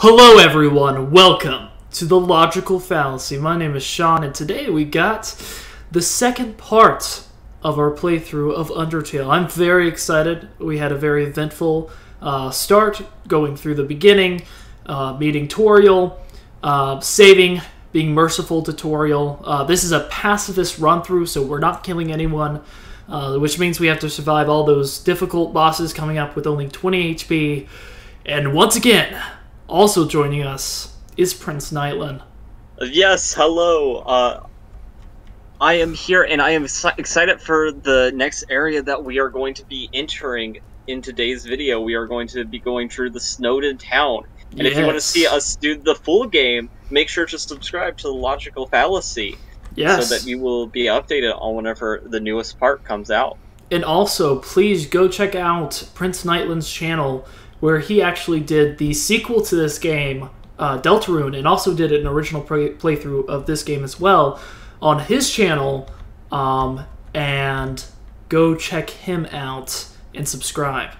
Hello, everyone. Welcome to the Logical Fallacy. My name is Sean, and today we got the second part of our playthrough of Undertale. I'm very excited. We had a very eventful uh, start, going through the beginning, uh, meeting Toriel, uh, saving, being merciful to Toriel. Uh, this is a pacifist run through, so we're not killing anyone. Uh, which means we have to survive all those difficult bosses coming up with only 20 HP. And once again, also joining us is Prince Nightlen. Yes, hello. Uh, I am here, and I am excited for the next area that we are going to be entering in today's video. We are going to be going through the Snowdin town. And if you want to see us do the full game, make sure to subscribe to the Logical Fallacy Yes. so that you will be updated on whenever the newest part comes out. And also, please go check out Prince Nightlen's channel, where he actually did the sequel to this game, uh, Deltarune, and also did an original play- playthrough of this game as well on his channel. Um, and go check him out and subscribe.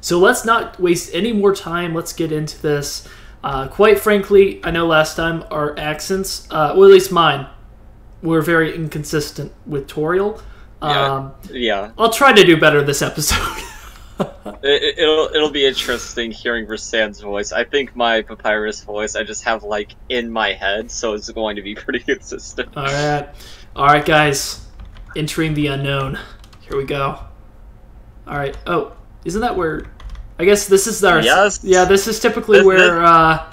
So let's not waste any more time. Let's get into this. Uh, quite frankly, I know last time our accents, uh, well, at least mine, were very inconsistent with Toriel. Yeah. Um, Yeah, I'll try to do better this episode. it, it'll it'll be interesting hearing Rasan's voice. I think my Papyrus voice I just have like in my head, so it's going to be pretty consistent. all right, all right, guys, entering the unknown. Here we go. All right. Oh, isn't that where? I guess this is our. Yes. Yeah, this is typically This- where uh,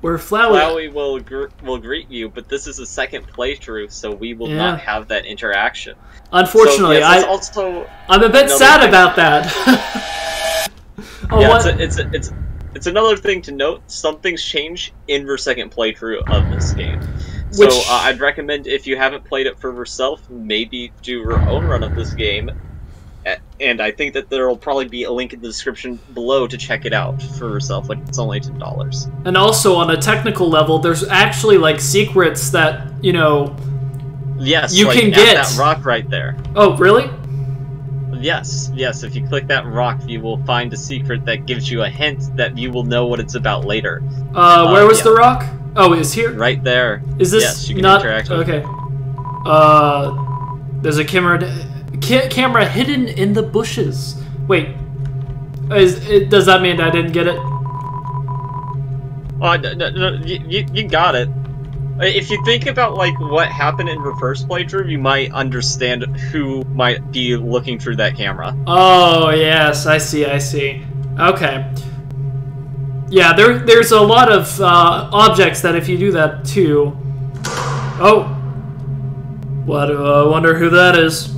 where Flowey. Flowey will gr- will greet you, but this is a second playthrough, so we will Yeah. not have that interaction. Unfortunately, so, yes, I also I'm a bit sad thing. about that. oh, yeah, what? it's, a, it's a, it's it's another thing to note. Something's changed in your second playthrough of this game. So Which- uh, I'd recommend if you haven't played it for yourself, maybe do your own run of this game. And I think that there will probably be a link in the description below to check it out for yourself. Like it's only ten dollars. and also on a technical level, there's actually like secrets that you know. Yes, You like, can get- that rock right there. Oh, really? Yes, yes. If you click that rock, you will find a secret that gives you a hint that you will know what it's about later. Uh, where Uh, was yeah. the rock? Oh, it's here. Right there. Is this Yes, you can not interact with okay? Uh, there's a camera ca- camera hidden in the bushes. Wait, is it, does that mean I didn't get it? Oh, no, no, no, you, you, got it. Uh, If you think about like what happened in your first playthrough, you might understand who might be looking through that camera. Oh yes, I see. I see. Okay. Yeah, there there's a lot of uh, objects that if you do that too. Oh. What? Uh, I wonder who that is.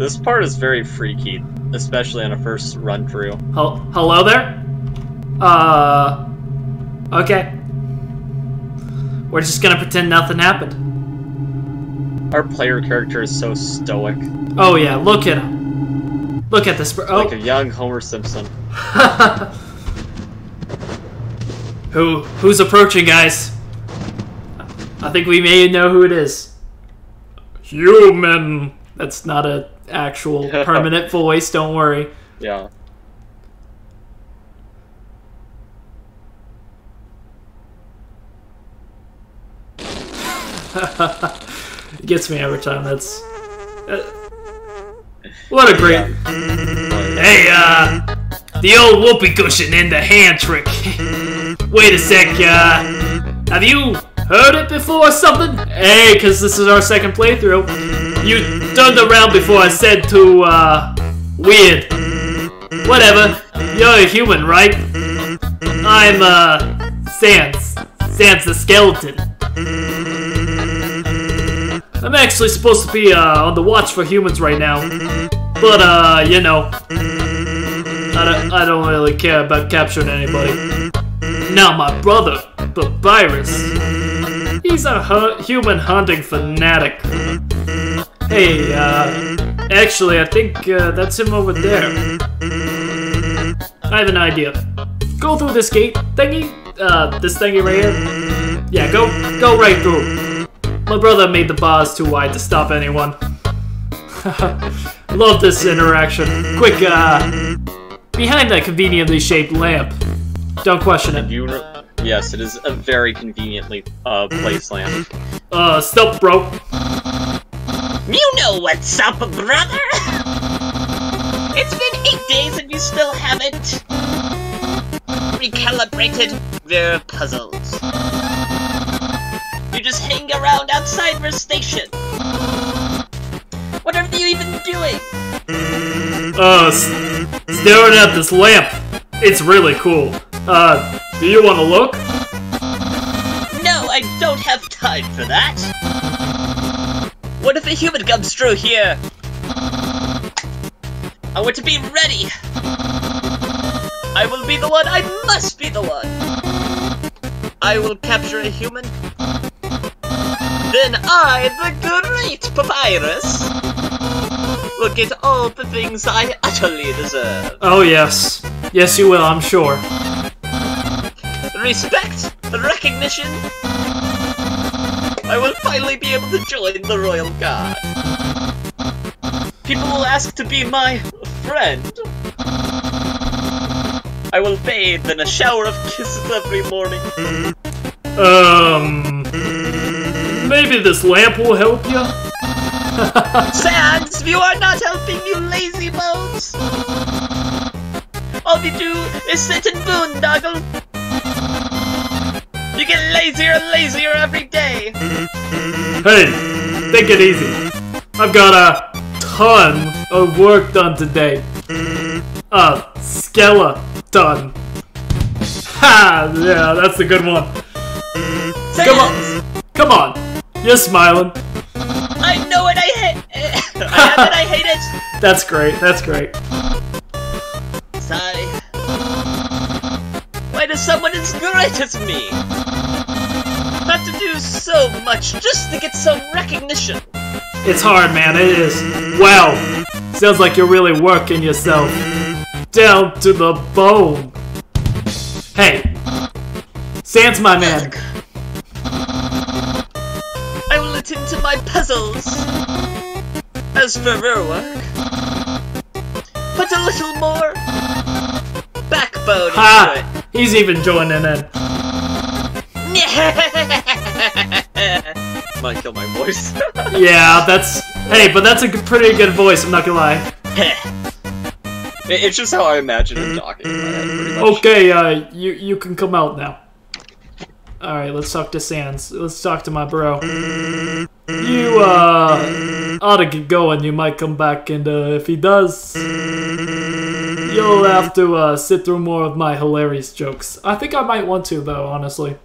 This part is very freaky, especially on a first run through. Hel- Hello there? Uh. Okay. We're just gonna pretend nothing happened. Our player character is so stoic, Oh yeah, look at him. Look at this. bro- Oh. like a young Homer Simpson. Who who's approaching, guys? I think we may know who it is. Human. That's not a actual permanent voice. Don't worry. Yeah. It gets me every time. That's uh, what a great. Hey, uh, the old whoopee cushion and the hand trick. Wait a sec, uh, have you heard it before or something? Hey, cause this is our second playthrough. You turned around before I said to, uh, weird. Whatever, you're a human, right? I'm, uh, Sans. Sans the skeleton. I'm actually supposed to be uh, on the watch for humans right now, but uh, you know, I don't, I don't really care about capturing anybody. Now my brother, Papyrus, he's a hu- human hunting fanatic. Hey, uh, actually, I think uh, that's him over there. I have an idea. Go through this gate thingy, uh, this thingy right here. Yeah, go, go right through. My brother made the bars too wide to stop anyone. Love this interaction. Quick, uh, behind that conveniently shaped lamp. Don't question it. You, yes, it is a very conveniently uh, placed lamp. Uh, stealth, bro. You know what's up, brother? It's been eight days and you still haven't recalibrated their puzzles. You just hang around outside their station. What are you even doing? Uh, staring at this lamp. It's really cool. Uh, do you want to look? No, I don't have time for that. What if a human comes through here? I want to be ready. I will be the one. I must be the one. I will capture a human. Then I, the great Papyrus, will get all the things I utterly deserve. Oh, yes. Yes, you will, I'm sure. Respect, and recognition. I will finally be able to join the Royal Guard. People will ask to be my friend. I will bathe in a shower of kisses every morning. Um, maybe this lamp will help you? Sans, you are not helping, you lazy bones! All you do is sit and boondoggle. You get lazier and lazier every day. Hey, take it easy. I've got a ton of work done today. Uh, skeleton. Ha! Yeah, that's a good one. Come Sans, on, come on. You're smiling. I know it, I hate I have it, I hate it. That's great. That's great. Sigh. Why does someone as great as me have to do so much just to get some recognition? It's hard, man. It is. Wow. Sounds like you're really working yourself down to the bone. Hey, Sans, my man. I will attend to my puzzles. As for her work, put a little more backbone into Ha! He's even joining in. Might kill my voice. Yeah, that's. Hey, but that's a pretty good voice. I'm not gonna lie. It's just how I imagine him talking. in my head, pretty much. Okay, uh, you you can come out now. All right, let's talk to Sans. Let's talk to my bro. You uh ought to get going. You might come back, and uh, if he does, you'll have to uh, sit through more of my hilarious jokes. I think I might want to, though. Honestly,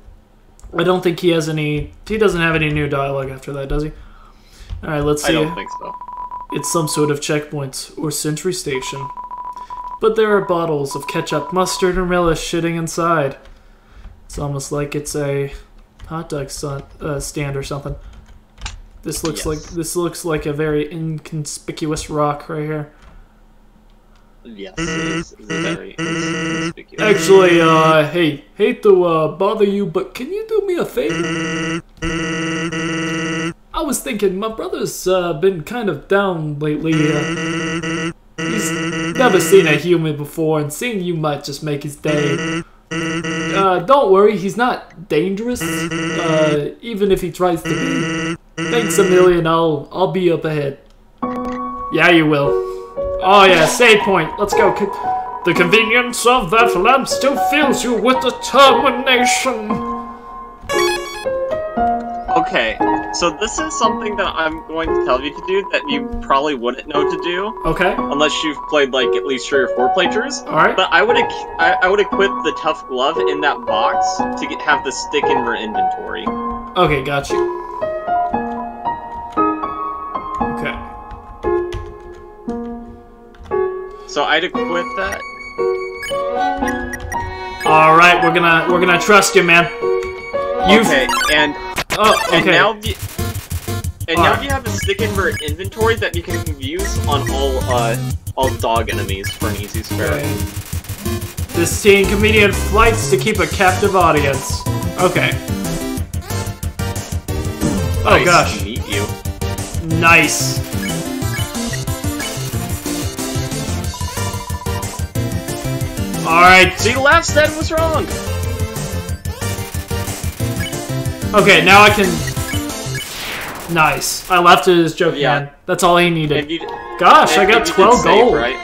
I don't think he has any. He doesn't have any new dialogue after that, does he? All right, let's see. I don't think so. It's some sort of checkpoint or sentry station. But there are bottles of ketchup, mustard, and relish shitting inside. It's almost like it's a hot dog stand, uh, stand or something. This looks Yes. like this looks like a very inconspicuous rock right here. Yes, it is it is very. Actually, uh, hey, hate to uh, bother you, but can you do me a favor? I was thinking my brother's uh, been kind of down lately. Uh, he's never seen a human before, and seeing you might just make his day. Uh, don't worry, he's not dangerous. Uh, even if he tries to be. Thanks a million. I'll I'll be up ahead. Yeah, you will. Oh yeah, save point. Let's go. The convenience of that lamp still fills you with determination. Okay, so this is something that I'm going to tell you to do that you probably wouldn't know to do Okay. unless you've played like at least three or four playthroughs. All right. But I would I, I would equip the tough glove in that box to get, have the stick in your inventory. Okay, got you. So I'd equip that. All right, we're gonna we're gonna trust you, man. You've Okay, and oh and now you, and now Alright. you have a stick in your inventory that you can use on all uh all dog enemies for an easy spare. This scene comedian flights to keep a captive audience. Okay. Oh Nice gosh. meet you. Nice. Alright. See, last then was wrong. Okay, now I can... Nice. I left it as joke Yeah. man. That's all he needed. you, Gosh, I got you did 12 save, gold. right?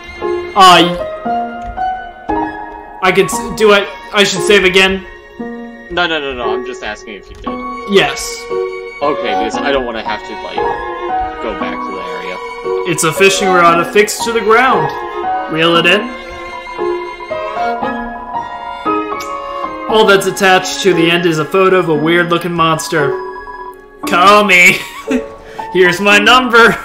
Uh, I could do it. I should save again. No, no, no, no. I'm just asking if you did. Yes, Okay, because I don't want to have to like go back to the area. it's a fishing rod affixed to the ground. Reel it in. All that's attached to the end is a photo of a weird-looking monster. Call me. Here's my number.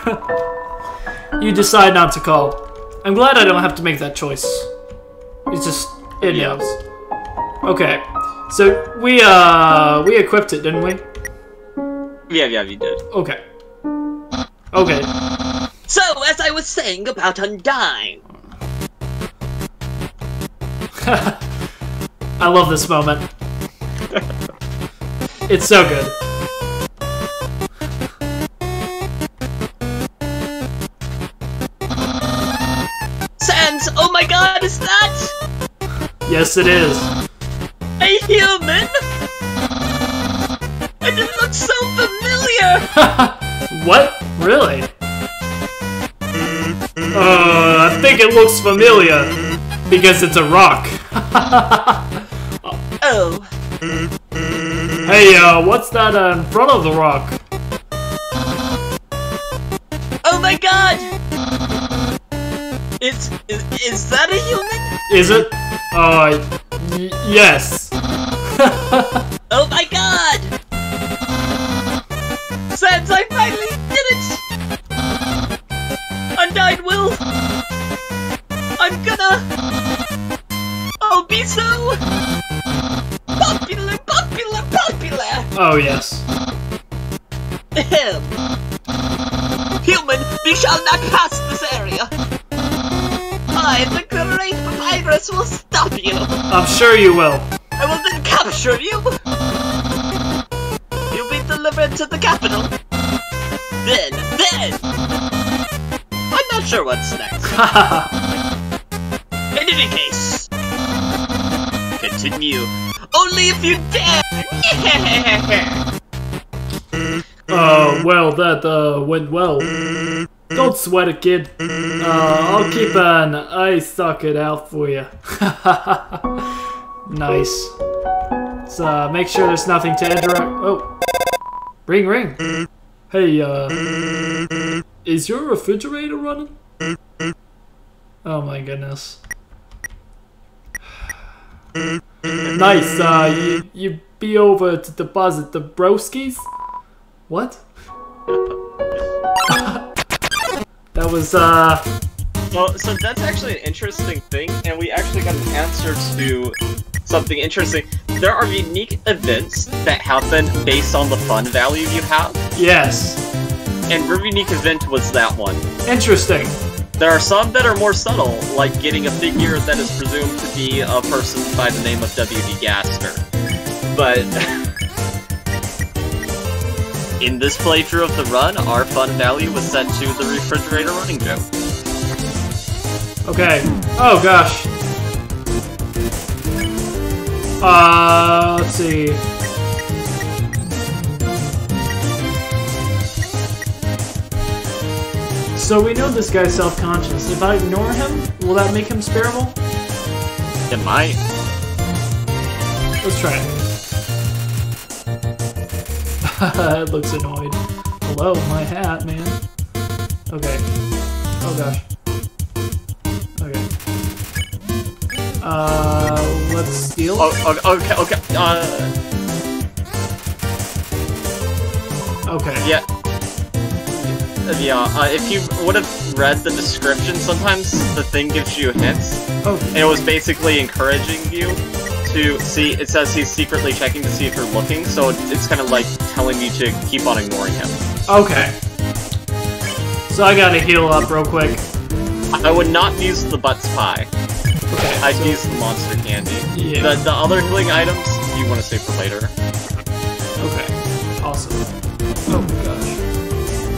you decide not to call. I'm glad I don't have to make that choice. It's just it Yeah. knows. Okay, so we uh we equipped it, didn't we? Yeah, yeah, we did. Okay. Okay. So, as I was saying about Undyne, I love this moment. it's so good. Sans, oh my god, is that Yes, it is. a human? And it looks so familiar! what? Really? Uh, I think it looks familiar because it's a rock. Oh, hey, uh, what's that uh, in front of the rock? oh my god! Is, is, is that a human? Is it? Uh, yes. Oh my god! Sans, I finally did it! Undyne will... I'm gonna... I'll be so... Popular, popular, popular! Oh, yes. Human, we shall not pass this area! I, the great papyrus, will stop you! I'm sure you will. I will then capture you! You'll be delivered to the capital! Then, then! I'm not sure what's next. In any case, continue. Only if you dare! Uh, well, that, uh, went well. Don't sweat it, kid. Uh, I'll keep an eye socket out for you. nice. So, uh, make sure there's nothing to interrupt. Oh. Ring, ring. Hey, uh... Is your refrigerator running? Oh my goodness. nice, uh, you, you be over to deposit the broskies? What? that was, uh... Well, so that's actually an interesting thing, and we actually got an answer to something interesting. There are unique events that happen based on the fun value you have, Yes. and your unique event was that one. Interesting. There are some that are more subtle, like getting a figure that is presumed to be a person by the name of W.D. Gaster. But in this playthrough of the run, our fun value was set to the refrigerator running joke. Okay. Oh gosh. Uh, let's see. So we know this guy's self-conscious. If I ignore him, will that make him spareable? It might. Let's try it. it looks annoyed. Hello, my hat, man. Okay. Oh gosh. Okay. Uh, let's steal. Oh, oh, okay, okay. Uh, Okay. yeah. Yeah, uh, if you would have read the description, sometimes the thing gives you hints, Oh, and it was basically encouraging you to see. It says he's secretly checking to see if you're looking, so it's kind of like telling you to keep on ignoring him. okay. So I gotta heal up real quick. I would not use the butts pie. Okay. I'd so- use the monster candy. Yeah. The the other healing items you want to save for later. Okay. Awesome.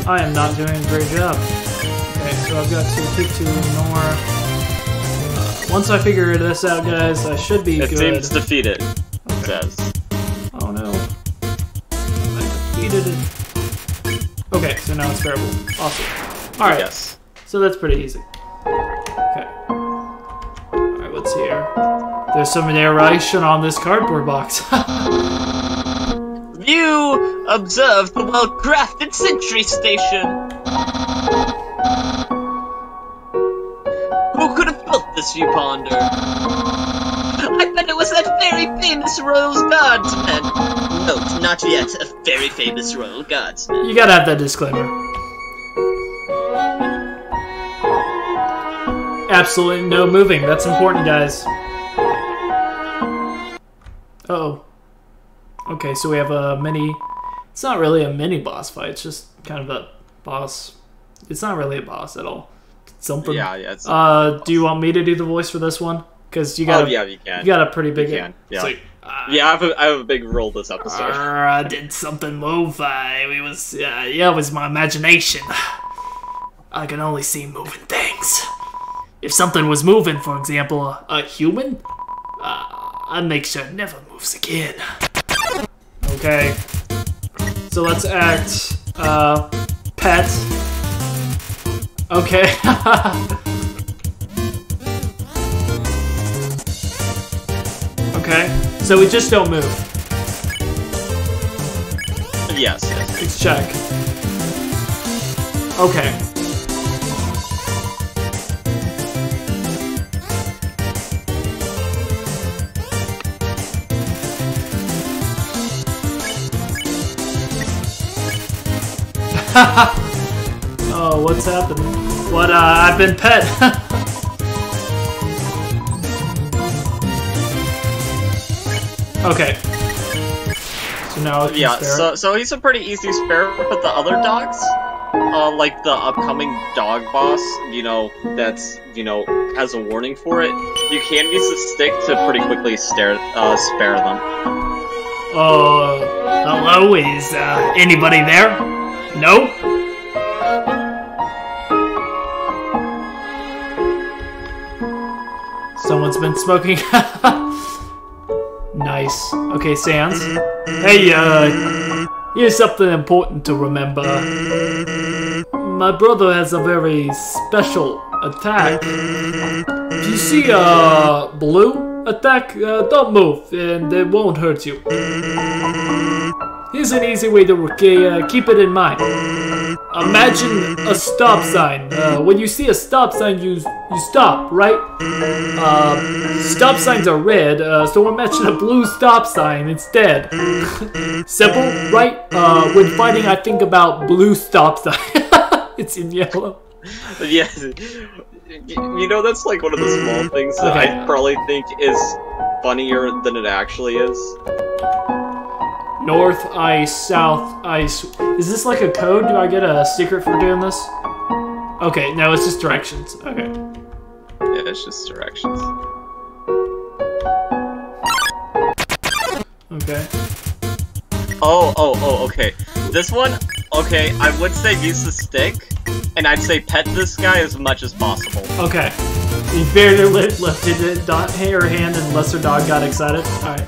I am not doing a great job. Okay, so I've got to keep to ignore. Once I figure this out, guys, I should be It good. seems defeated. It says. Oh no. I defeated it. Okay, so now it's bearable. Awesome. Alright, Yes. so that's pretty easy. Okay. Alright, what's here? There's some narration on this cardboard box. You observe the well-crafted sentry station. Who could have built this, you ponder? I bet it was that very famous royal guardsman. Note, not yet a very famous royal guardsman. you gotta have that disclaimer. Absolutely no moving. That's important, guys. Uh oh. Okay, so we have a mini. It's not really a mini boss fight. It's just kind of a boss. It's not really a boss at all. It's something. Yeah, yeah. It's, Uh, do you want me to do the voice for this one? Because you got oh, a, yeah, you can. you got a pretty big. You can, yeah. uh, Yeah, I have, a, I have a big role this episode. uh, did something move? I it was uh, yeah, it was my imagination. I can only see moving things. If something was moving, for example, a, a human, uh, I'd make sure it never moves again. Okay. So let's act uh, pet. Okay. okay. So we just don't move. yes, yes. Let's check. Okay. oh, what's happening? What, uh, I've been pet. okay. So now Yeah, so so he's a pretty easy spare, but the other dogs, uh, like the upcoming dog boss, you know, that's you know has a warning for it. You can use the stick to pretty quickly stare, uh, spare them. Uh, hello, is uh, anybody there? No? Someone's been smoking. nice. Okay, Sans. Hey, uh, here's something important to remember. My brother has a very special attack. Do you see uh, blue attack, uh, don't move, and it won't hurt you. Here's an easy way to uh, keep it in mind. Imagine a stop sign. Uh, when you see a stop sign, you you stop, right? Uh, stop signs are red, uh, so matching a blue stop sign instead. Simple, right? Uh, when fighting, I think about blue stop sign. it's in yellow. Yeah, you know that's like one of the small mm. things that Okay. I probably think is funnier than it actually is. North ice, south ice. Is this like a code? Do I get a secret for doing this? Okay, no, it's just directions. Okay. Yeah, it's just directions. Okay. Oh, oh, oh, okay. This one, okay, I would say use the stick, and I'd say pet this guy as much as possible. Okay. You barely li- lifted it, dot her hand, and Lesser Dog got excited. Alright.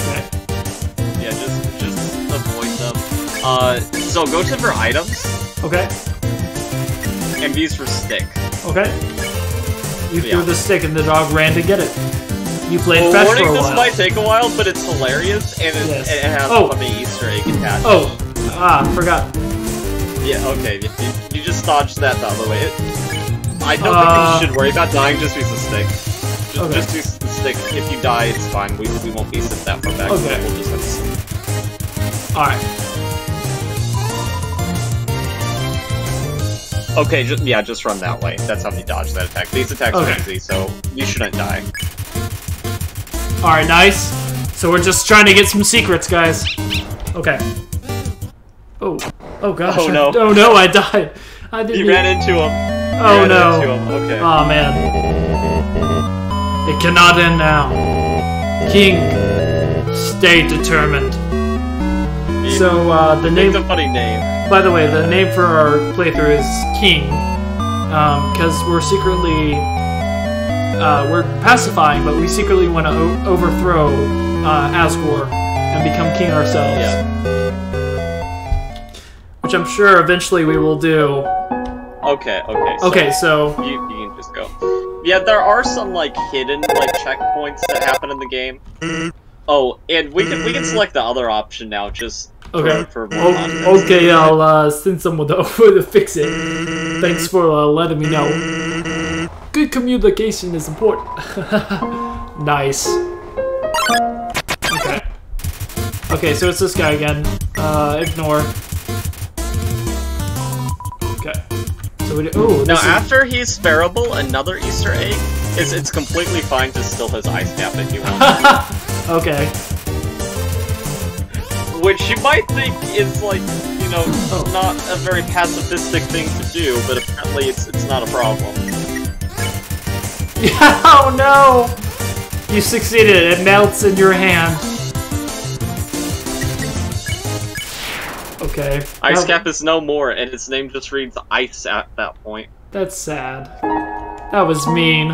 Okay. Yeah, just just avoid them. Uh, so go to for items Okay. and use for stick. Okay. You Yeah. threw the stick and the dog ran to get it. You played Well, fetch for a this while. might take a while, but it's hilarious, and it, Yes. it has Oh. a funny Easter egg attached. Oh. Ah, forgot. Yeah, okay, you, you- just dodged that the other way. It, I don't Uh, think you should worry about dying, just use the stick. Just, Okay. just use the stick. If you die, it's fine. We, we won't be sent that far back. Okay. We'll just have to... Alright. Okay, just, yeah, just run that way. That's how you dodge that attack. These attacks Okay. are easy, so you shouldn't die. Alright, nice. So we're just trying to get some secrets, guys. Okay. Oh. Oh gosh. Oh, I- no. oh no, I died. I didn't You ran into him. Oh ran no. into him. Okay. Oh man. It cannot end now. King, stay determined. So, uh, the name... name, a funny name. by the way, the name for our playthrough is King. Um, because we're secretly uh, we're pacifying, but we secretly want to o- overthrow uh, Asgore and become king ourselves. Yeah. Which I'm sure eventually we will do. Okay, okay. So Okay, so You, you can just go. Yeah, there are some like hidden like checkpoints that happen in the game. Oh, and we can we can select the other option now, just okay, for, for okay, I'll uh, send someone over to fix it. Thanks for uh, letting me know. Good communication is important. nice. Okay. Okay, so it's this guy again. Uh, ignore. Okay. So we do. Ooh, Now, after he's sparable, another Easter egg is it's completely fine to steal his ice cap if you want, okay. which you might think is like you know Oh. not a very pacifistic thing to do, but apparently it's it's not a problem. oh no! You succeeded. It melts in your hand. Okay. Ice cap is no more, and its name just reads ice at that point. That's sad. That was mean.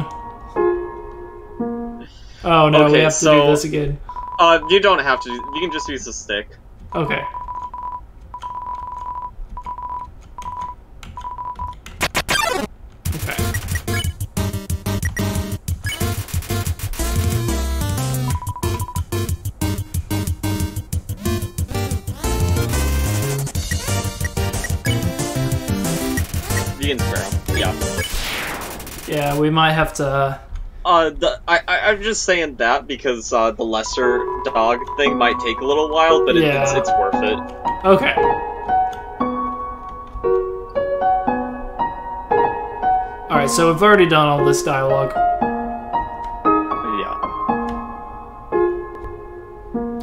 Oh no, we Okay, have to so- do this again. Uh, you don't have to. You can just use the stick. Okay. Yeah, we might have to. Uh, the, I, I, I'm just saying that because uh, the lesser dog thing might take a little while, but it, it's, Yeah. it's worth it. Okay. Alright, so we've already done all this dialogue. Yeah.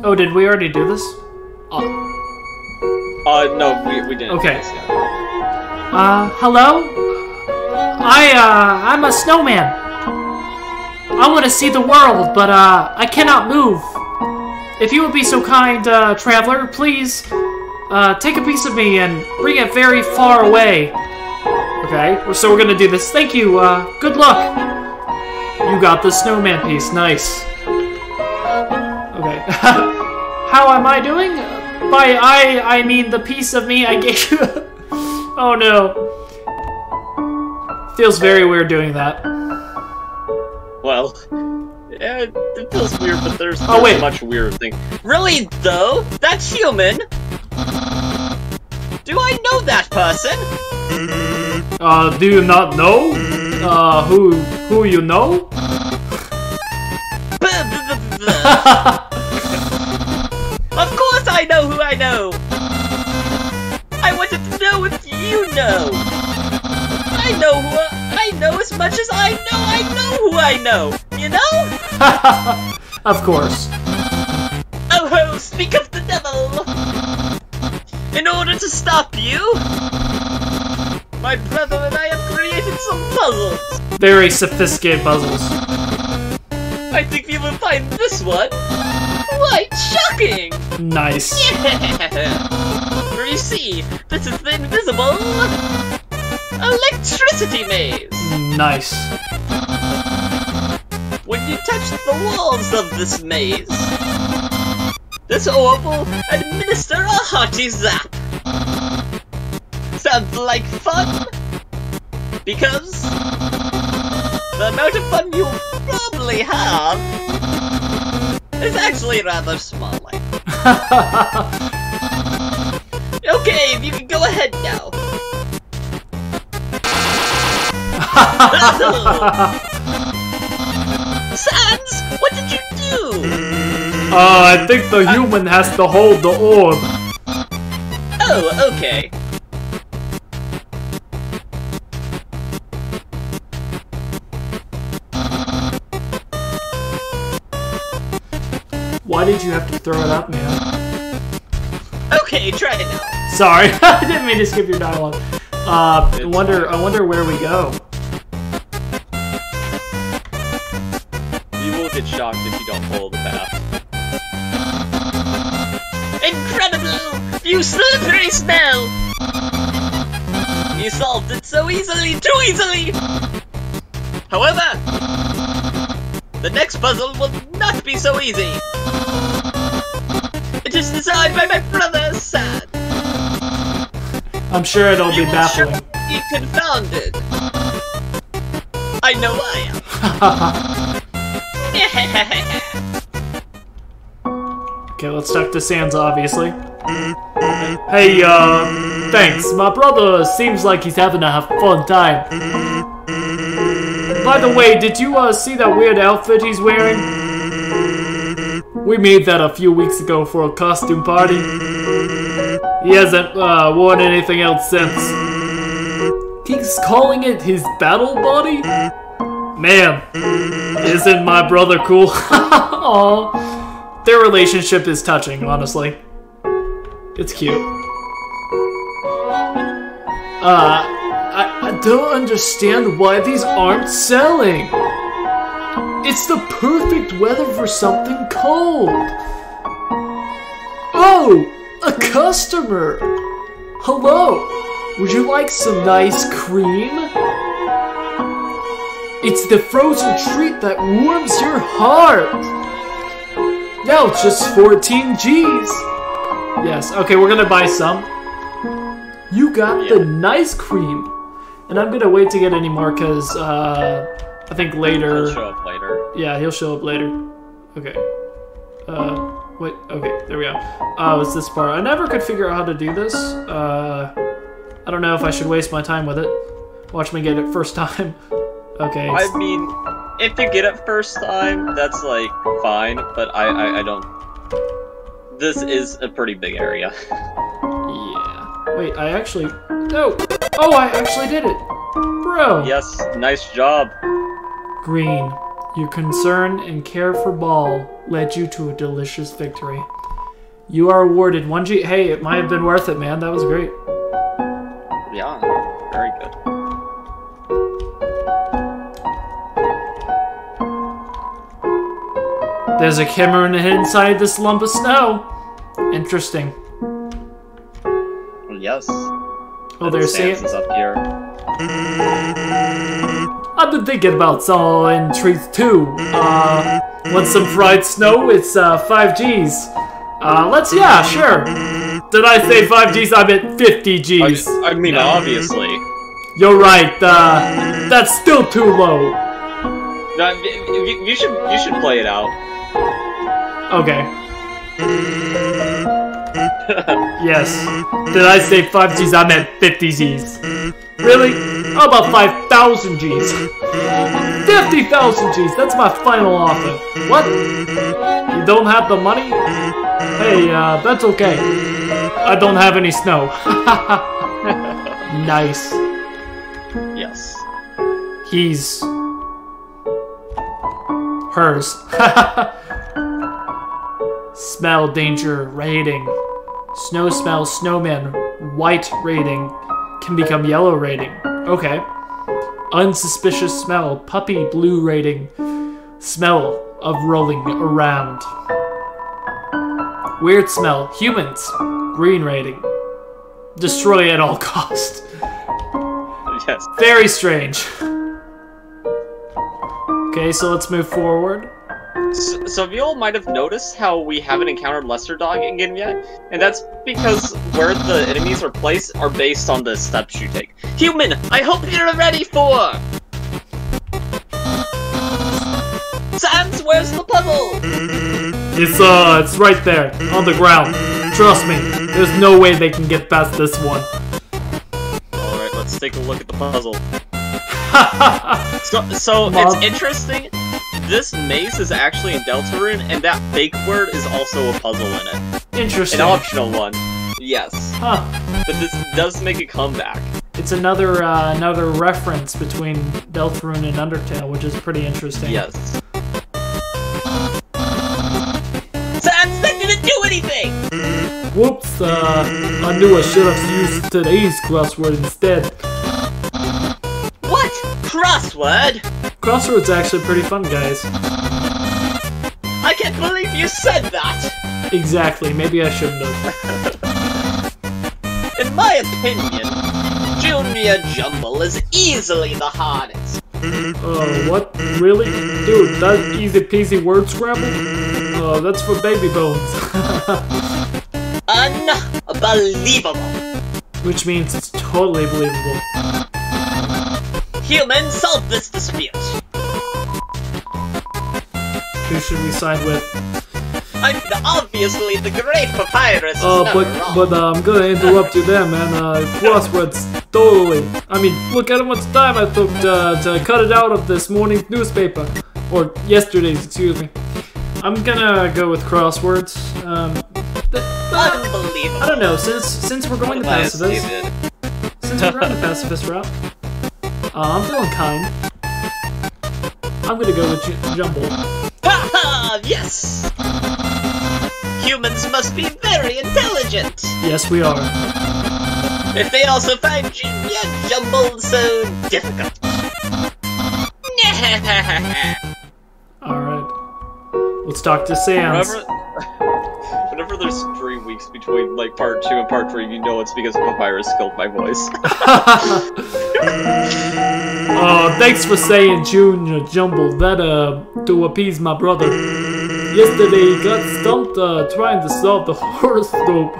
Oh, did we already do this? Oh. Uh, no, we, we didn't. Okay. do this yet. Uh, hello? I, uh, I'm a snowman. I want to see the world, but, uh, I cannot move. If you would be so kind, uh, traveler, please, uh, take a piece of me and bring it very far away. Okay, so we're gonna do this. Thank you, uh, good luck. You got the snowman piece, nice. Okay. How am I doing? By I, I mean the piece of me I gave you. oh no. Feels very weird doing that. Well, yeah, it, it feels weird, but there's, Oh, wait. a much weirder thing. Really, though? That's human. Do I know that person? Uh, do you not know? Uh, who, who you know? Of course I know who I know. I wanted to know if you know. I know who I know as much as I know I know who I know. You know? of course. Oh ho, speak of the devil! In order to stop you, my brother and I have created some puzzles. Very sophisticated puzzles. I think you will find this one quite shocking! Nice. For you see, this is the invisible electricity maze. Nice. When you touch the walls of this maze, this orb will administer a hearty zap. Sounds like fun? Because the amount of fun you probably have is actually rather small. Okay, you can go ahead now. Sans, what did you do? Uh, I think the human has to hold the orb. Oh, okay. Why did you have to throw it up, man? Okay, try it now. Sorry, I didn't mean to skip your dialogue. Uh, I wonder, I wonder where we go. Get shocked if you don't follow the path. Incredible! You slippery smell! You solved it so easily, too easily! However, the next puzzle will not be so easy. It is designed by my brother, Sad. I'm sure it'll You be will baffling. surely be confounded. I know I am. okay, let's talk to Sans, obviously. Hey, uh, thanks. My brother seems like he's having a fun time. By the way, did you, uh, see that weird outfit he's wearing? We made that a few weeks ago for a costume party. He hasn't, uh, worn anything else since. He's calling it his battle body? Man, isn't my brother cool? Their relationship is touching, honestly. It's cute. Uh, I, I don't understand why these aren't selling. It's the perfect weather for something cold. Oh, a customer. Hello. Would you like some nice cream? It's the frozen treat that warms your heart. Now it's just 14 G's. Yes, okay, we're gonna buy some. You got the nice cream. And I'm gonna wait to get any more because uh, I think He'll later. show up later. Yeah, he'll show up later. Okay. Uh, wait, okay, there we go. Oh, it's this part. I never could figure out how to do this. Uh, I don't know if I should waste my time with it. Watch me get it first time. Okay. I mean, if you get it first time, that's like fine, but I, I, I don't. This is a pretty big area. Yeah. Wait, I actually. No! Oh, I actually did it! Bro! yes, nice job. Green, your concern and care for Ball led you to a delicious victory. You are awarded 1G. Hey, it might have been worth it, man. That was great. Yeah, very good. There's a camera inside this lump of snow. Interesting. Yes. Oh, there's Sam. Samson's up here. I've been thinking about selling treats too. Uh, want some fried snow? It's uh, 5Gs. Uh, let's, yeah, sure. Did I say 5Gs? I meant 50 Gs. I, I mean, obviously. You're right, uh, that's still too low. No, you, you- you should you should play it out. Okay. yes. Did I say 5 Gs? I meant 50 Gs. Really? How about 5,000 Gs? 50,000 Gs! That's my final offer. What? You don't have the money? Hey, uh, that's okay. I don't have any snow. nice. Yes. He's hers. smell danger rating. Snow smell snowman white rating can become yellow rating. Okay. Unsuspicious smell puppy blue rating. Smell of rolling around. Weird smell humans green rating. Destroy at all cost. Yes. Very strange. Okay, so let's move forward. So, so you all might have noticed how we haven't encountered Lesser Dog in game yet, and that's because where the enemies are placed are based on the steps you take. Human, I hope you're ready for. Sans, where's the puzzle? It's uh, it's right there on the ground. Trust me, there's no way they can get past this one. All right, let's take a look at the puzzle. So, so it's interesting. This maze is actually in Deltarune, and that fake word is also a puzzle in it, Interesting. an optional one. Yes, Huh. but this does make a comeback. It's another uh, another reference between Deltarune and Undertale, which is pretty interesting. Yes. Sans, that didn't do anything! Whoops. Uh, I knew I should have used today's crossword instead. What? Crossword? Crossword's actually pretty fun, guys. I can't believe you said that! Exactly. Maybe I shouldn't have. In my opinion, June Junior Jumble is easily the hardest. Uh, what? Really? Dude, that easy peasy word scramble? Uh, that's for baby bones. Unbelievable. Which means it's totally believable. Human, solve this dispute. Who should we side with? I mean, obviously the Great Papyrus Oh, Uh, but wrong. but uh, I'm gonna interrupt you there, man. Uh, crosswords, totally. I mean, look at how much time I took to, to cut it out of this morning's newspaper, or yesterday's, excuse me. I'm gonna go with crosswords. Um, Unbelievable. I don't know. Since since we're going the pacifist, since we're going the pacifist route, uh, I'm feeling kind. I'm gonna go with J- Jumble. Ha ha! Yes! Humans must be very intelligent. Yes, we are. If they also find Junior Jumble so difficult. All right. Let's talk to Sans. Whenever, whenever there's three weeks between like part two and part three, you know it's because Papyrus killed my voice. oh, thanks for saying Junior Jumble. That, uh, to appease my brother. Yesterday he got stumped, uh, trying to solve the horoscope.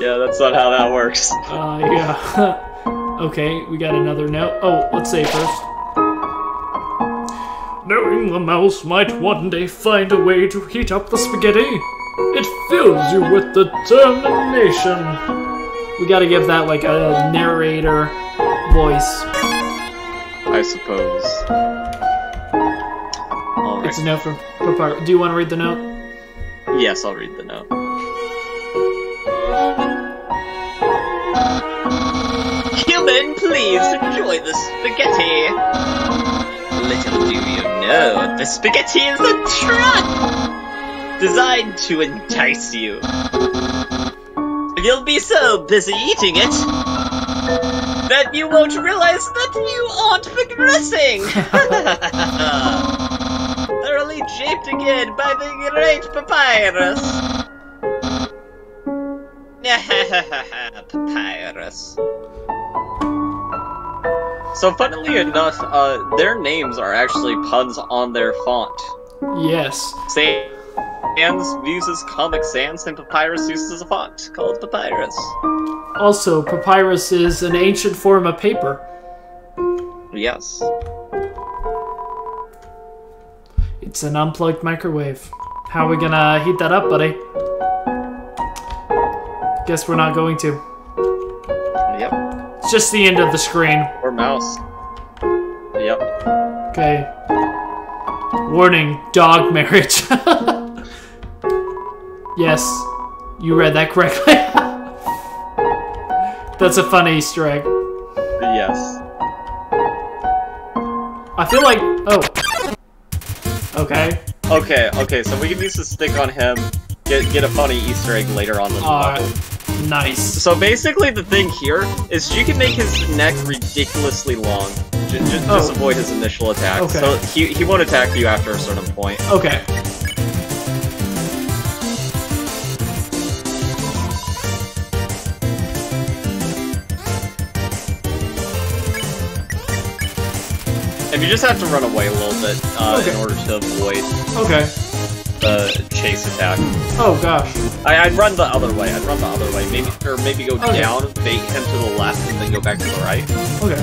yeah, that's not how that works. uh, yeah. okay, we got another note. Oh, let's say first. Knowing the mouse might one day find a way to heat up the spaghetti, it fills you with determination. We gotta give that like a narrator voice. I suppose. Alright. It's a note from Papar. Do you want to read the note? Yes, I'll read the note. Human, please enjoy the spaghetti. Little do you know, the spaghetti is a trap designed to entice you. You'll be so busy eating it that you won't realize that you aren't progressing. Thoroughly japed again by the great papyrus. papyrus. So, funnily enough, uh, their names are actually puns on their font. Yes. Sans uses Comic Sans, and Papyrus uses a font called Papyrus. Also, papyrus is an ancient form of paper. Yes. It's an unplugged microwave. How are we gonna heat that up, buddy? Guess we're not going to. Yep. It's just the end of the screen. Or mouse. Yep. Okay. Warning, dog marriage. yes, you read that correctly. That's a funny Easter egg. Yes. I feel like. Oh. Okay. Okay, okay, so we can use the stick on him, get get a funny Easter egg later on in the level. Nice. So basically, the thing here is you can make his neck ridiculously long. Just, just, Oh. avoid his initial attack. Okay. So he, he won't attack you after a certain point. Okay. And you just have to run away a little bit uh, Okay. in order to avoid Okay. the chase attack. Oh gosh. I, I'd run the other way. I'd run the other way. Maybe or maybe go Okay. down, bait him to the left, and then go back to the right. Okay.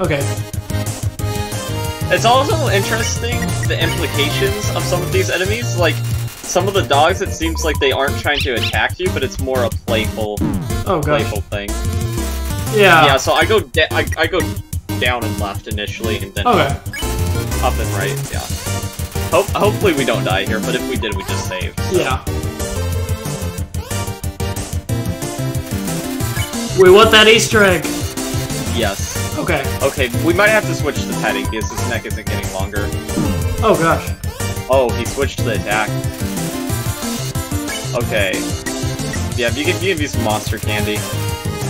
Okay. It's also interesting the implications of some of these enemies. Like some of the dogs, it seems like they aren't trying to attack you, but it's more a playful, Oh gosh. playful thing. Yeah. Yeah. So I go, I, I go down and left initially, and then Okay. up and right. Yeah. Hope, hopefully we don't die here, but if we did, we just saved. so. Yeah. We want that Easter egg. Yes. Okay. Okay, we might have to switch to petting because his neck isn't getting longer. Oh gosh. Oh, he switched to the attack. Okay. Yeah, you can, you can use some monster candy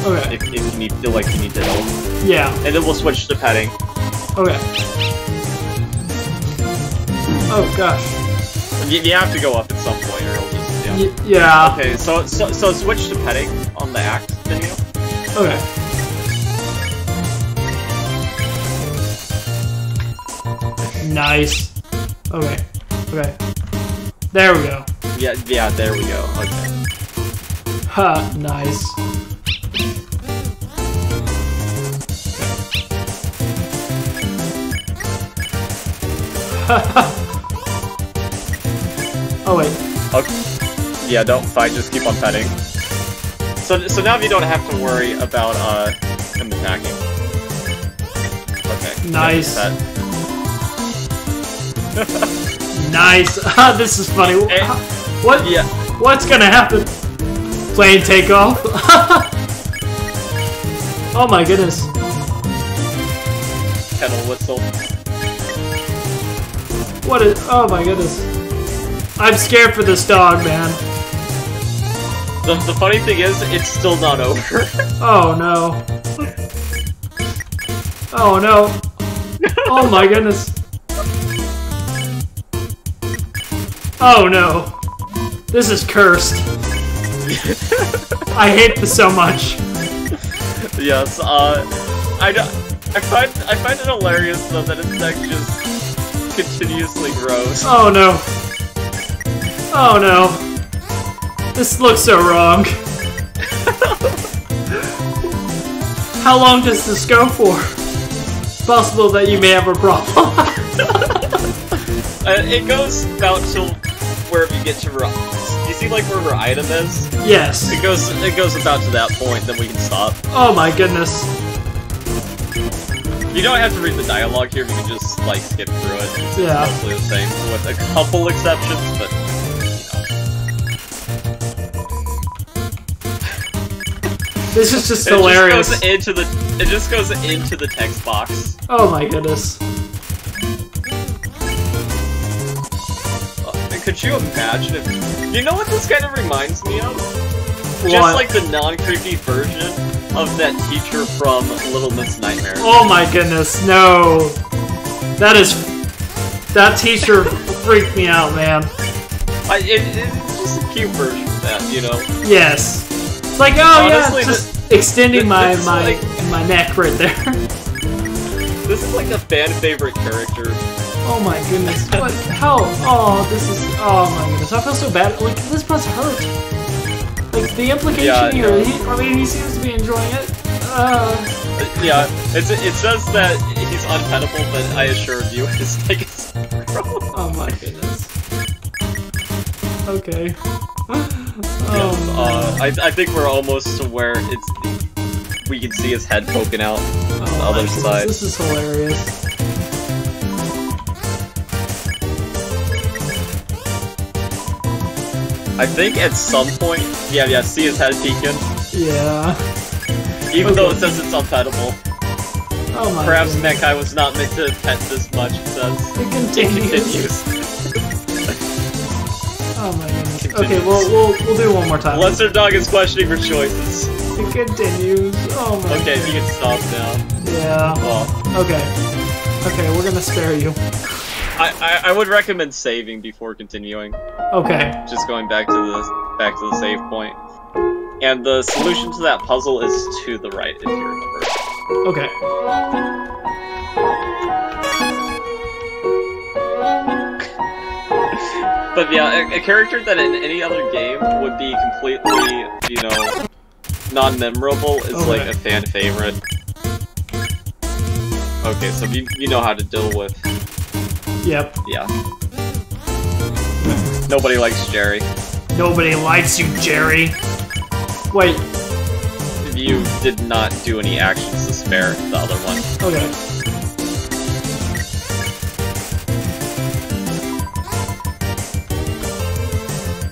Okay. if, you need feel like you need to help. Yeah. And then we'll switch to petting. Okay. Oh gosh. You, you have to go up at some point. or he'll just Y- yeah. Okay, so, so so switch to petting on the act menu. Okay. Nice. Okay. Okay. There we go. Yeah, yeah, there we go. Okay. Ha, nice. oh wait. Okay. Yeah, don't fight, just keep on petting. So, so now you don't have to worry about uh, him attacking. Okay. Nice. Nice. Ah, this is funny. Eh. What? Yeah. What's gonna happen? Plane takeoff. oh my goodness. Kettle whistle. Oh my goodness. I'm scared for this dog, man. The, the funny thing is, it's still not over. Oh no. Oh no. Oh my goodness. Oh no. This is cursed. I hate this so much. yes. Uh, I, I find I find it hilarious though that its like just continuously grows. Oh no. Oh no. This looks so wrong. How long does this go for? It's possible that you may have a problem. Uh, it goes about till wherever you get to. ro- You see, like wherever item is. yes. It goes. It goes about to that point. Then we can stop. Oh my goodness. You don't have to read the dialogue here. We can just like skip through it. It's Yeah. mostly the same, with a couple exceptions, but. This is just. It hilarious. just goes into the. It just goes into the text box. Oh my goodness. Uh, could you imagine if? You know what this kind of reminds me of? What? Just like the non-creepy version of that teacher from Little Miss Nightmare. Oh my goodness, no. That is. That teacher freaked me out, man. I, it, it's just a cute version of that, you know. Yes. It's like, oh Honestly, yeah, just extending this- my this is my like- my neck right there. This is like a fan favorite character. oh my goodness. What? How? Oh, this is. Oh my goodness. I feel so bad. Like this must hurt. Like the implication Yeah, here. no. He, I mean, he seems to be enjoying it. Uh, Yeah, it's, it says that he's unpettable, but I assure you, his neck is oh my goodness. Okay. Oh, Yes, uh, I, I think we're almost to where it's we can see his head poking out Oh the my other goodness, side. This is hilarious. I think at some point, yeah, yeah, see his head peeking, Yeah. even though it says it's unpettable. Oh my Perhaps goodness. Was not meant to pet this much, it says. It It continues. continues. Oh my goodness. Continues. Okay, we'll, we'll, we'll do one more time. Lesser Dog is questioning her choices. It continues. Oh my Okay, you can stop now. Yeah. Well, Okay. Okay, we're gonna spare you. I, I, I would recommend saving before continuing. Okay. Just going back to the back to the save point. And the solution to that puzzle is to the right, if you remember. Okay. But yeah, a, a character that in any other game would be completely, you know, non-memorable is Okay. like a fan favorite. Okay, so you, you know how to deal with, Yep. yeah. Nobody likes Jerry. Nobody likes you, Jerry. Wait. You did not do any actions to spare the other one. Okay.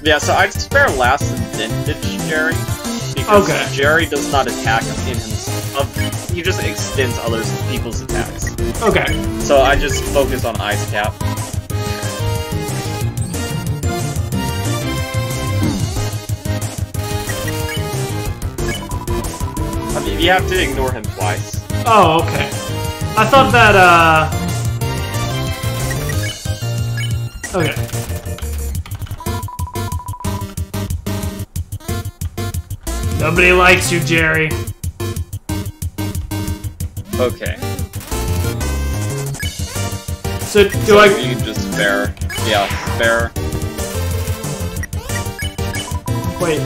Yeah, so I'd spare last vintage Jerry. Because Okay. Jerry does not attack in himself. He just extends other people's attacks. Okay. So I just focus on Ice Cap. I mean, you have to ignore him twice. Oh, okay. I thought that, uh... Okay. Nobody likes you, Jerry. Okay. So do so I? You can just spare. Yeah, spare. Wait.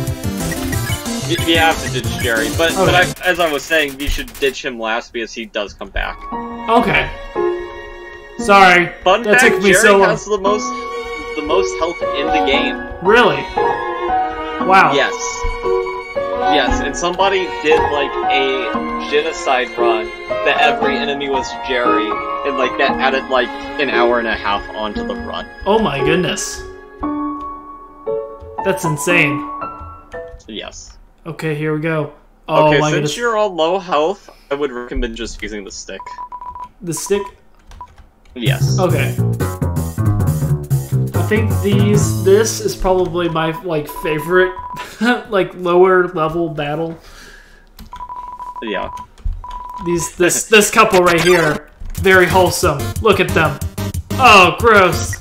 You, you have to ditch Jerry, but but I, as I was saying, you should ditch him last because he does come back. Okay. Sorry. Fun that fact: took me Jerry so long. has the most the most health in the game. Really? Wow. Yes. Yes, and somebody did like a genocide run that every enemy was Jerry, and like that added like an hour and a half onto the run. Oh my goodness. That's insane. Yes. Okay, here we go. Oh okay, since goodness. you're on low health, I would recommend just using the stick. The stick. Yes. Okay. I think these. This is probably my like favorite, like lower level battle. Yeah. These this this couple right here, very wholesome. Look at them. Oh, gross.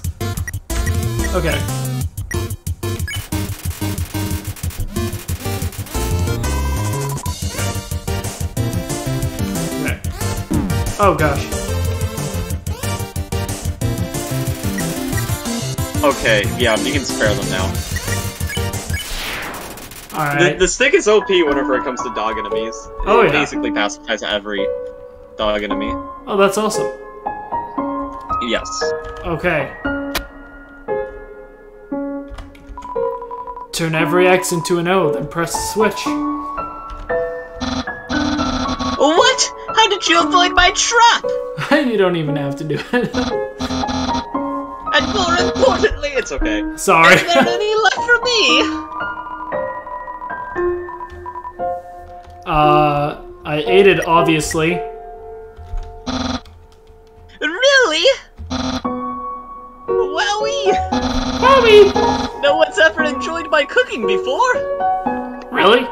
Okay. Okay. Oh gosh. Okay, yeah, you can spare them now. All The, the stick is OP whenever it comes to dog enemies. It Oh, yeah. basically pacifies every dog enemy. Oh, that's awesome. Yes. Okay. Turn every X into an O, then press the switch. What? How did you avoid my trap? you don't even have to do it. And more importantly, It's okay. Sorry. is there any left for me? uh, I ate it, obviously. Really? Wowie! Mommy! No one's ever enjoyed my cooking before. Really?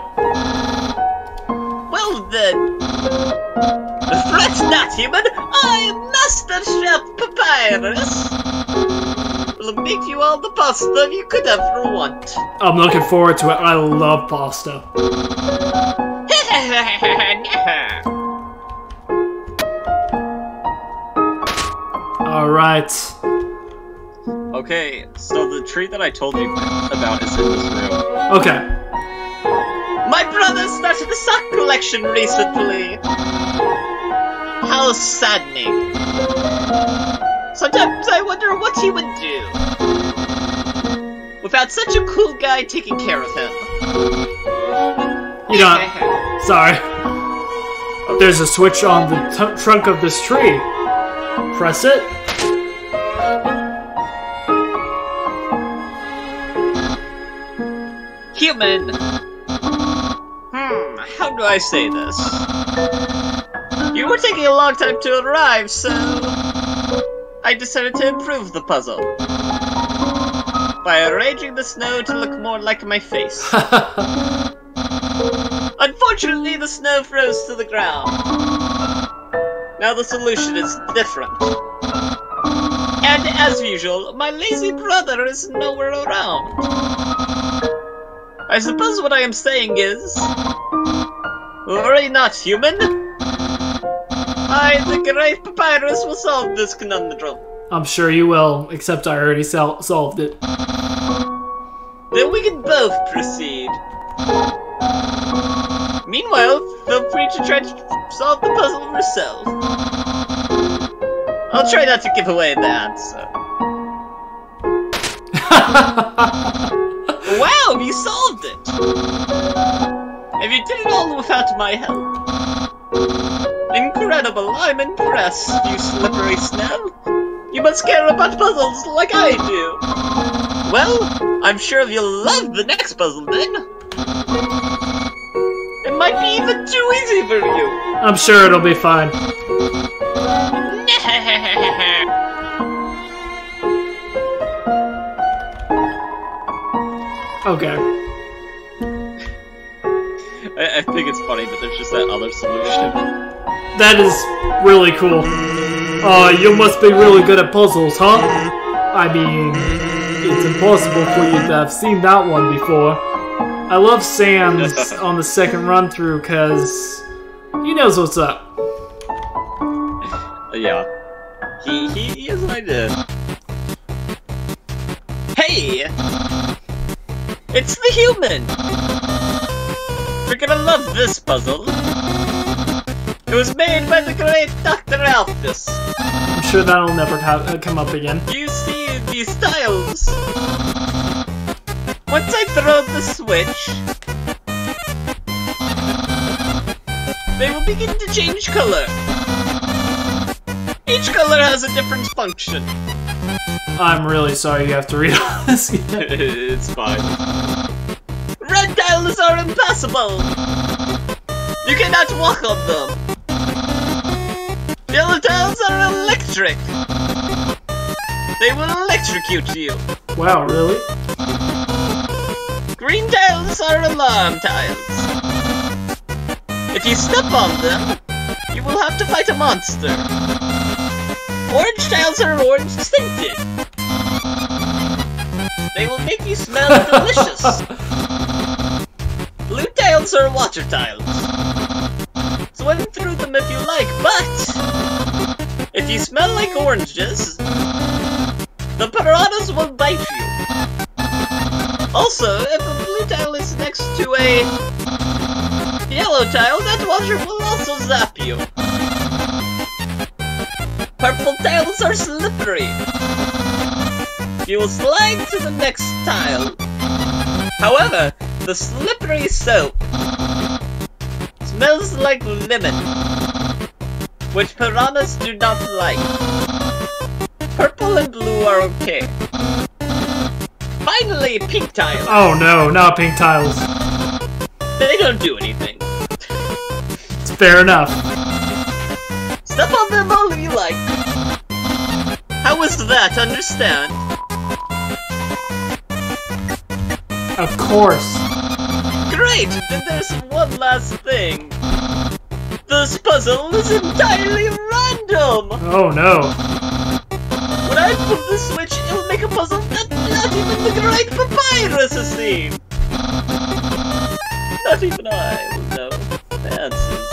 Well then. Fret not, human! I'm Master Chef Papyrus! Will make you all the pasta you could ever want. I'm looking forward to it. I love pasta. Alright. Okay, so the tree that I told you about is in this room. Okay. My brother started a sock collection recently. How saddening. Sometimes I wonder what he would do. Without such a cool guy taking care of him. You don't. Sorry. There's a switch on the t- trunk of this tree. Press it. Human. Do I say this? You were taking a long time to arrive, so I decided to improve the puzzle by arranging the snow to look more like my face. Unfortunately, the snow froze to the ground. Now the solution is different. And as usual, my lazy brother is nowhere around. I suppose what I am saying is... Worry not, human! I, the great Papyrus, will solve this conundrum. I'm sure you will, except I already sol- solved it. Then we can both proceed. Meanwhile, feel free to try to solve the puzzle yourself. I'll try not to give away the answer. Wow, you solved it! If you did it all without my help. Incredible, I'm impressed, you slippery snail. You must care about puzzles like I do. Well, I'm sure you'll love the next puzzle then. It might be even too easy for you. I'm sure it'll be fine. Okay. I, I think it's funny that there's just that other solution. That is really cool. Uh, you must be really good at puzzles, huh? I mean, it's impossible for you to have seen that one before. I love Sans on the second run through because he knows what's up. Yeah. He, he, he has an idea. Hey! It's the human! Gonna love this puzzle. It was made by the great Dr. Alphys. I'm sure that'll never uh, come up again. You see these tiles? Once I throw the switch, they will begin to change color. Each color has a different function. I'm really sorry you have to read all this. it's fine. Tiles are impassable! You cannot walk on them! Yellow tiles are electric! They will electrocute you! wow, really? Green tiles are alarm tiles. If you step on them, you will have to fight a monster. Orange tiles are orange scented. They will make you smell delicious. Are water tiles. Swim through them if you like, but if you smell like oranges, the piranhas will bite you. Also, if a blue tile is next to a yellow tile, that water will also zap you. Purple tiles are slippery. You will slide to the next tile. However, the slippery soap smells like lemon, which piranhas do not like. Purple and blue are okay. Finally, pink tiles. Oh no, not pink tiles. They don't do anything. It's fair enough. Step on them all if you like. How was that? Understand? Of course. Great! Then there's one last thing. This puzzle is entirely random! Oh no. When I flip the switch, it will make a puzzle that not even the great papyrus has seen! Not even I will know the answers.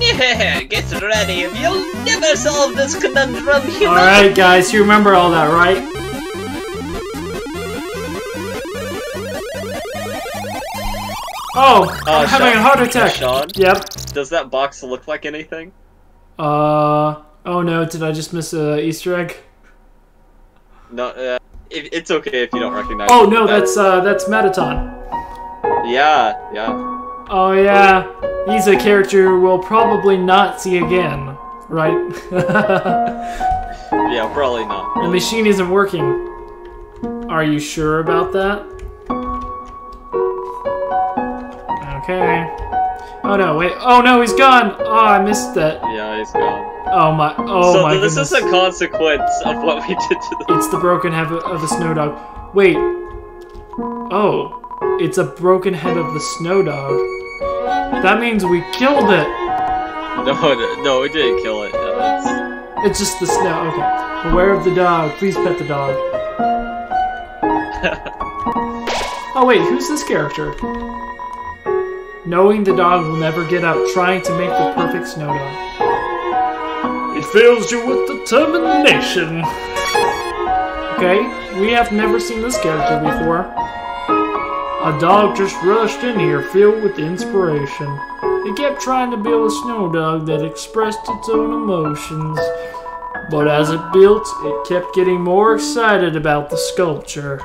Yeah, get ready, you'll never solve this conundrum, human! Alright, guys, you remember all that, right? Oh, Uh, I'm having Sean- a heart attack. Sean, Yep. does that box look like anything? Uh. Oh no, did I just miss a Easter egg? No, uh, it, it's okay if you don't recognize Oh it, no, that's uh, that's Mettaton. Yeah, yeah. Oh yeah, he's a character we'll probably not see again, right? Yeah, probably not. the machine isn't working. Are you sure about that? Okay. Oh no, wait. Oh no, he's gone. Oh, I missed that. Yeah, he's gone. Oh my. Oh so my this goodness. is a consequence of what we did to the. It's the broken head of a snow dog. Wait. Oh, it's a broken head of the snow dog. That means we killed it. No, no, no, we didn't kill it. No, it's- It's just the snow. Okay. Beware of the dog. Please pet the dog. Oh wait, who's this character? Knowing the dog will never get up, trying to make the perfect snow dog. It fills you with determination. Okay, we have never seen this character before. A dog just rushed in here filled with inspiration. It kept trying to build a snow dog that expressed its own emotions. But as it built, it kept getting more excited about the sculpture.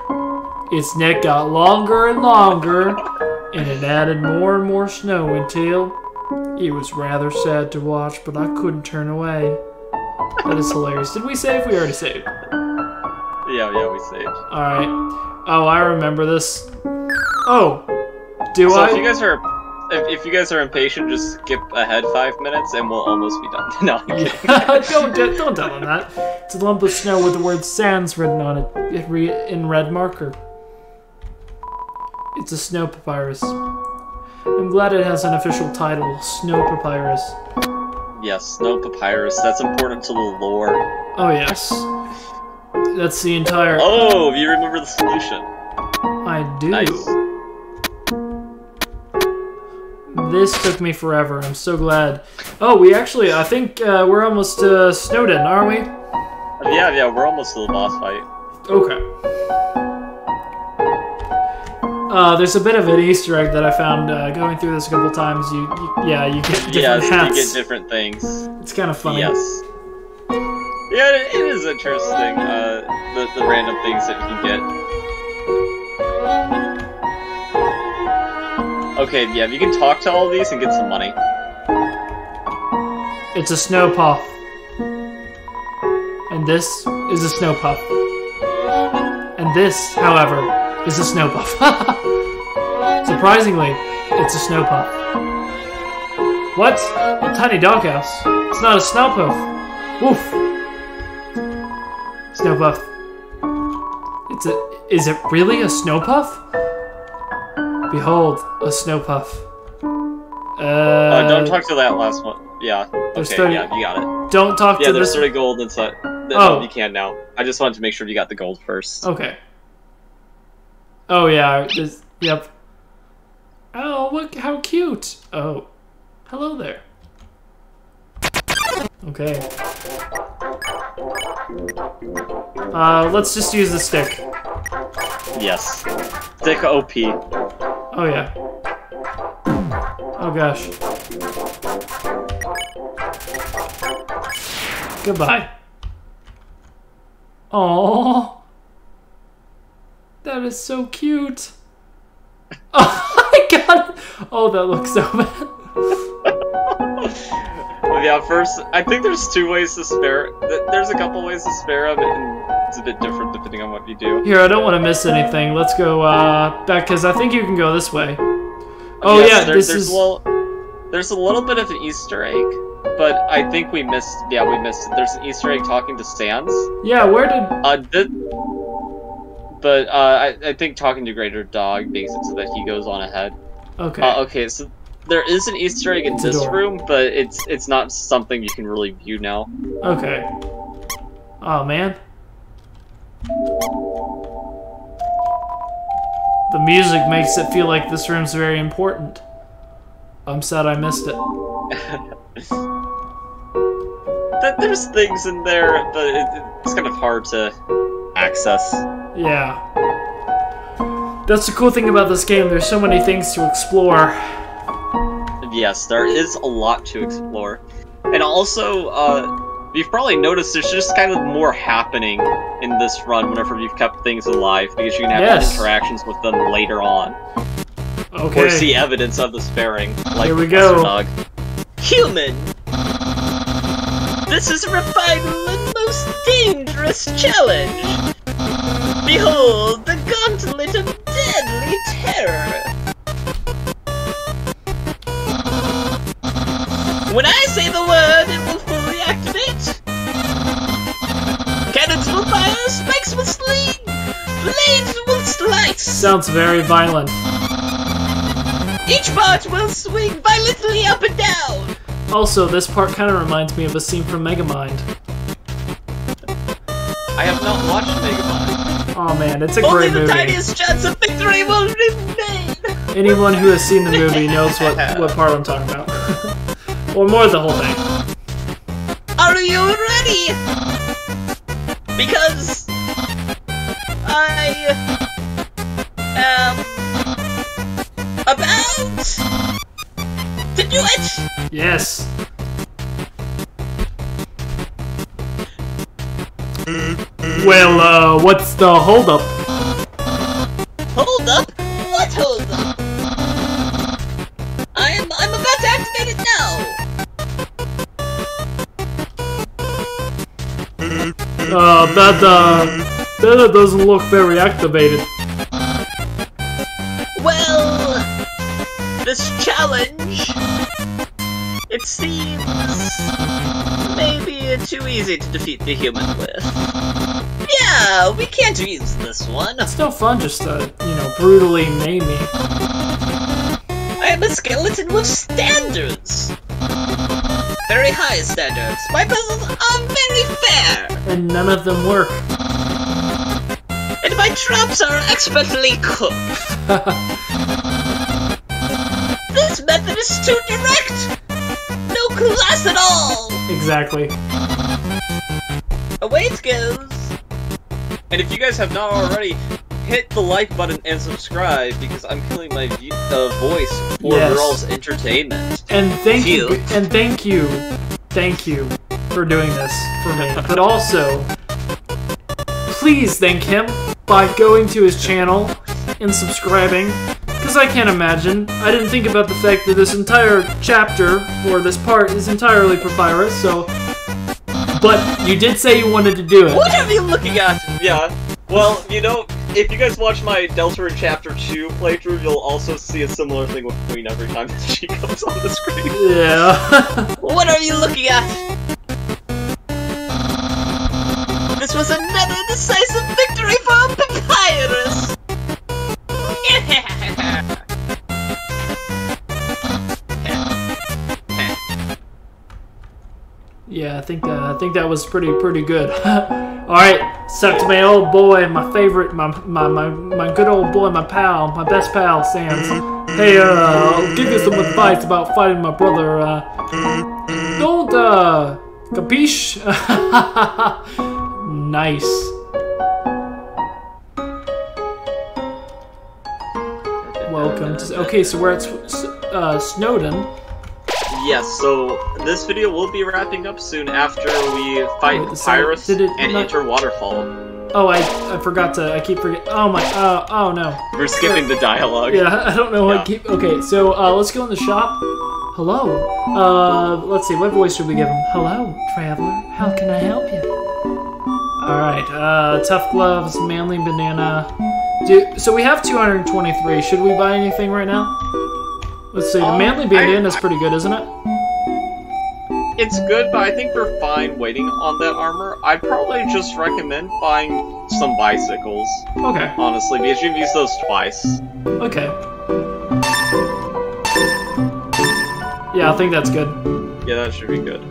Its neck got longer and longer, and it added more and more snow until it was rather sad to watch, but I couldn't turn away. That is hilarious. Did we save? We already saved. yeah, yeah, we saved. Alright. Oh, I remember this. Oh. Do so I? if you guys are, if, if you guys are impatient, just skip ahead five minutes and we'll almost be done. no, kidding. don't don't tell them that. It's a lump of snow with the word "sans" written on it it in red marker. It's a snow papyrus. I'm glad it has an official title, Snow Papyrus. yes, snow papyrus. That's important to the lore. Oh yes, that's the entire. Oh, you remember the solution? I do. Nice. This took me forever, I'm so glad. Oh, we actually, I think uh, we're almost to Snowdin, aren't we? Yeah, yeah, we're almost to the boss fight. Okay. Uh, there's a bit of an Easter egg that I found uh, going through this a couple times. You, you yeah, you get different Yes, hats. you get different things. it's kind of funny. Yes. Yeah, it, it is interesting, uh, the, the random things that you can get. Okay, yeah, if you can talk to all of these and get some money. It's a snow puff. And this is a snow puff. And this, however, is a snow puff. Surprisingly, it's a snow puff. What? A tiny doghouse. It's not a snow puff. Woof. Snow puff. It's a. Is it really a snow puff? Behold, a snow puff. Uh, Uh, don't talk to that last one. Yeah. there's Okay, 30 yeah, you got it. Don't talk Yeah, to there's this. 30 gold inside. No, Oh. you can now. I just wanted to make sure you got the gold first. Okay. Oh yeah. This, yep. Oh, look how cute. Oh, hello there. Okay. Uh, let's just use the stick. Yes. Stick OP. Oh yeah. Oh gosh. Goodbye. Oh, that is so cute. Oh my god! Oh, that looks so bad. Yeah, first, I think there's two ways to spare. There's a couple ways to spare him, and it's a bit different depending on what you do. Here, I don't want to miss anything. Let's go uh, back because I think you can go this way. Oh Yes, yeah, there- this there's is. a little, there's a little bit of an Easter egg, but I think we missed. Yeah, we missed it. There's an Easter egg talking to Sans. Yeah, where did? Uh, th- but uh, I, I think talking to Greater Dog makes it so that he goes on ahead. Okay. Uh, okay, so there is an Easter egg in It's this room, but it's it's not something you can really view now. Okay. Oh man. The music makes it feel like this room's very important. I'm sad I missed it. Th- There's things in there, but it, it's kind of hard to access. Yeah. That's the cool thing about this game. There's so many things to explore. Yes, there is a lot to explore. And also, uh, you've probably noticed there's just kind of more happening in this run whenever you've kept things alive, because you can have Yes. interactions with them later on. Okay. Or see evidence of the sparing, like Here we Professor go. Human! This is final and most dangerous challenge! Behold the gauntlet of deadly terror! When I say the word, it will fully activate! Cannons will fire, spikes will sling, blades will slice! Sounds very violent. Each part will swing violently up and down! Also, this part kind of reminds me of a scene from Megamind. I have not watched Megamind. Oh man, it's a Only great the movie. tiniest chance of victory will remain! Anyone who has seen the movie knows what, what part I'm talking about. or more the whole thing. Are you ready? Because Yes. Well, uh, what's the holdup? Hold up. What hold up? I am. I'm about to activate it now. Uh, that, uh, that doesn't look very activated. Easy to defeat the human with. Yeah, we can't use this one. It's no fun just to, you know, brutally maim me. I am a skeleton with standards. Very high standards. My puzzles are very fair. And none of them work. And my traps are expertly cooked. this method is too direct. No class at all. Exactly. Away it goes. And if you guys have not already, hit the like button and subscribe because I'm killing my view- uh, voice for Yes. girls' entertainment. And thank you, and thank you, thank you for doing this for me. But also, please thank him by going to his channel and subscribing. Because I can't imagine. I didn't think about the fact that this entire chapter, or this part, is entirely papyrus, so. But you did say you wanted to do it. What are you looking at? Yeah. Well, you know, if you guys watch my Deltarune Chapter 2 playthrough, you'll also see a similar thing with Queen every time that she comes on the screen. Yeah. What are you looking at? This was another decisive Yeah, I think uh, I think that was pretty pretty good. All right, suck to my old boy, my favorite, my, my my my good old boy, my pal, my best pal, Sans. Hey, uh, give you some advice about fighting my brother. Uh, don't uh, capiche? nice. Welcome to. Okay, so we're at uh, Snowdin. Yes, so this video will be wrapping up soon after we fight Wait, so did it and not- enter Waterfall. Oh, I I forgot to. I keep forgetting. Oh my. Uh, oh no. We're skipping the dialogue. Yeah, I don't know. I Yeah. keep. Okay, so uh, let's go in the shop. Hello. Uh, let's see. What voice should we give him? Hello, traveler. How can I help you? All right. Uh, tough gloves, manly banana. Do, so we have 223. Should we buy anything right now? Let's see. The Um, manly I- bandana is pretty good, isn't it? It's good, but I think we're fine waiting on that armor. I'd probably just recommend buying some Bisicles, Okay. honestly, because you've used those twice. Okay. Yeah, I think that's good. Yeah, that should be good.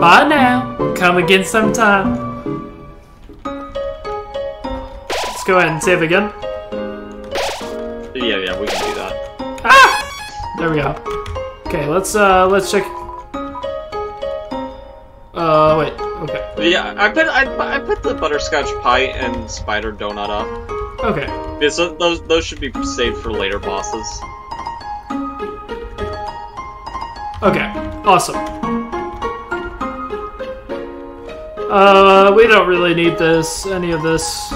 Bye now. Come again sometime. Let's go ahead and save again. Yeah, yeah, we can do that. There we go. Okay, let's uh let's check. Uh wait. Okay. Yeah, I put I, I put the butterscotch pie and spider donut up. Okay. Because tho- those those should be saved for later bosses. Okay. Awesome. Uh, we don't really need this. Any of this.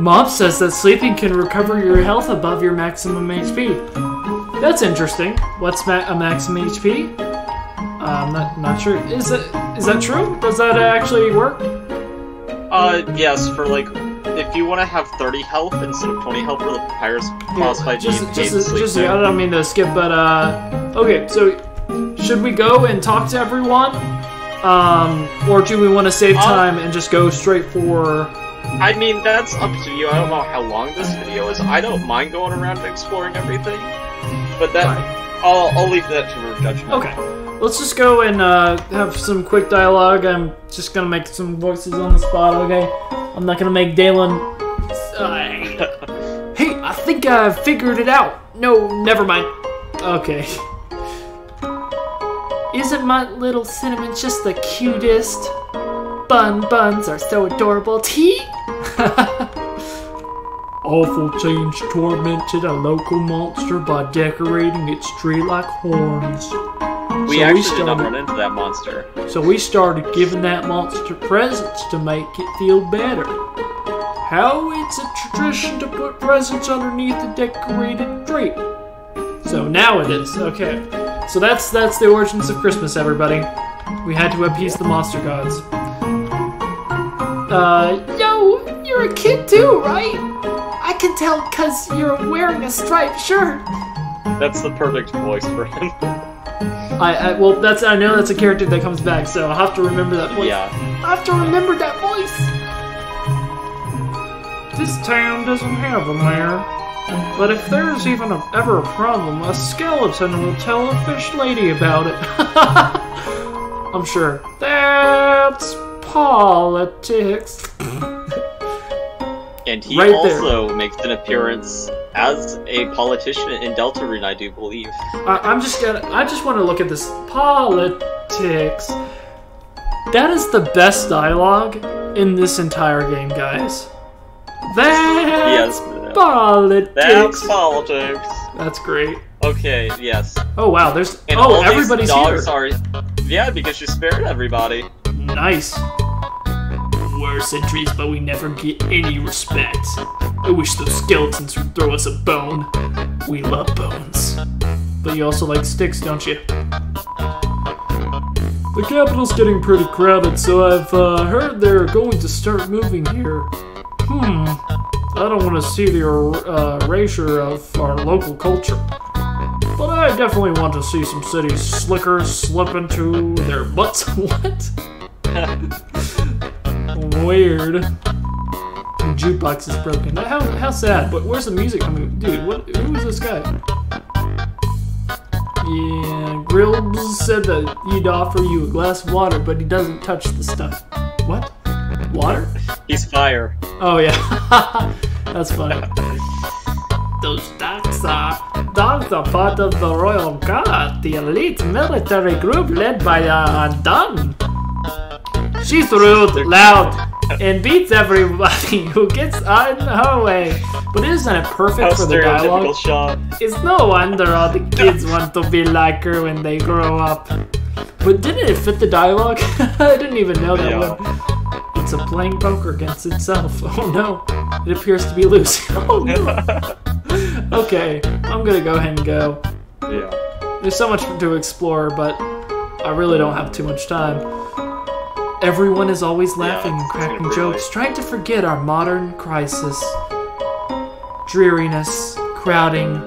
Mom says that sleeping can recover your health above your maximum HP. That's interesting. What's ma- a maximum HP? Uh, I'm not not sure. Is it is that true? Does that actually work? Uh, yes, for like, if you want to have 30 health instead of 20 health for the papyrus boss fight, just, just, just, just I don't mean to skip, but uh, okay. So, should we go and talk to everyone, um, or do we want to save Uh, time and just go straight for? I mean, that's up to you. I don't know how long this video is. I don't mind going around and exploring everything, but that Fine. I'll I'll leave that to your judgment. Okay, let's just go and uh, have some quick dialogue. I'm just gonna make some voices on the spot. Okay, I'm not gonna make Dalen. Uh, hey, I think I figured it out. No, never mind. Okay. Isn't my little cinnamon just the cutest? Bun buns are so adorable. Tea? Awful change tormented a local monster by decorating its tree like horns. We So actually did started, not run into that monster. So we started giving that monster presents to make it feel better. How it's a tradition to put presents underneath the decorated tree. So now it is. Okay. So that's that's the origins of Christmas, everybody. We had to appease the monster gods. Uh, yo, you're a kid too, right? I can tell because you're wearing a striped shirt. That's the perfect voice for him. I, I well, that's I know that's a character that comes back, so I'll have to remember that voice. yeah. I have to remember that voice. This town doesn't have a mayor, but if there's even a, ever a problem, a skeleton will tell a fish lady about it. I'm sure. That's politics. And he Right there. also makes an appearance as a politician in Deltarune, I do believe. I, I'm just gonna. I just want to look at this politics. That is the best dialogue in this entire game, guys. That's Yes. politics. That's politics. That's great. Okay, yes. Oh wow, there's. And oh, everybody's here. are. Yeah, because you spared everybody. Nice. We're sentries, but we never get any respect. I wish those skeletons would throw us a bone. We love bones. But you also like sticks, don't you? The capital's getting pretty crowded, so I've uh, heard they're going to start moving here. Hmm. I don't want to see the uh, erasure of our local culture. But I definitely want to see some cities slickers slip into their butts. what? Weird. The jukebox is broken. How, how sad. But where's the music coming? Dude, what? Who is this guy? Yeah, Grills said that he'd offer you a glass of water, but he doesn't touch the stuff. What? Water? He's fire. Oh yeah, that's funny. Those dogs are dogs are part of the royal guard, the elite military group led by uh, Dunn. She's rude, loud, and beats everybody who gets in her way. But isn't it How perfect for the dialogue? Sean. It's no wonder all the kids want to be like her when they grow up. But didn't it fit the dialogue? I didn't even know that Yeah. one. It's a playing poker against itself. Oh no. It appears to be losing. Oh no. okay, I'm gonna go ahead and go. Yeah. There's so much to explore, but I really don't have too much time. Everyone is always laughing and cracking jokes, trying to forget our modern crisis. Dreariness, crowding,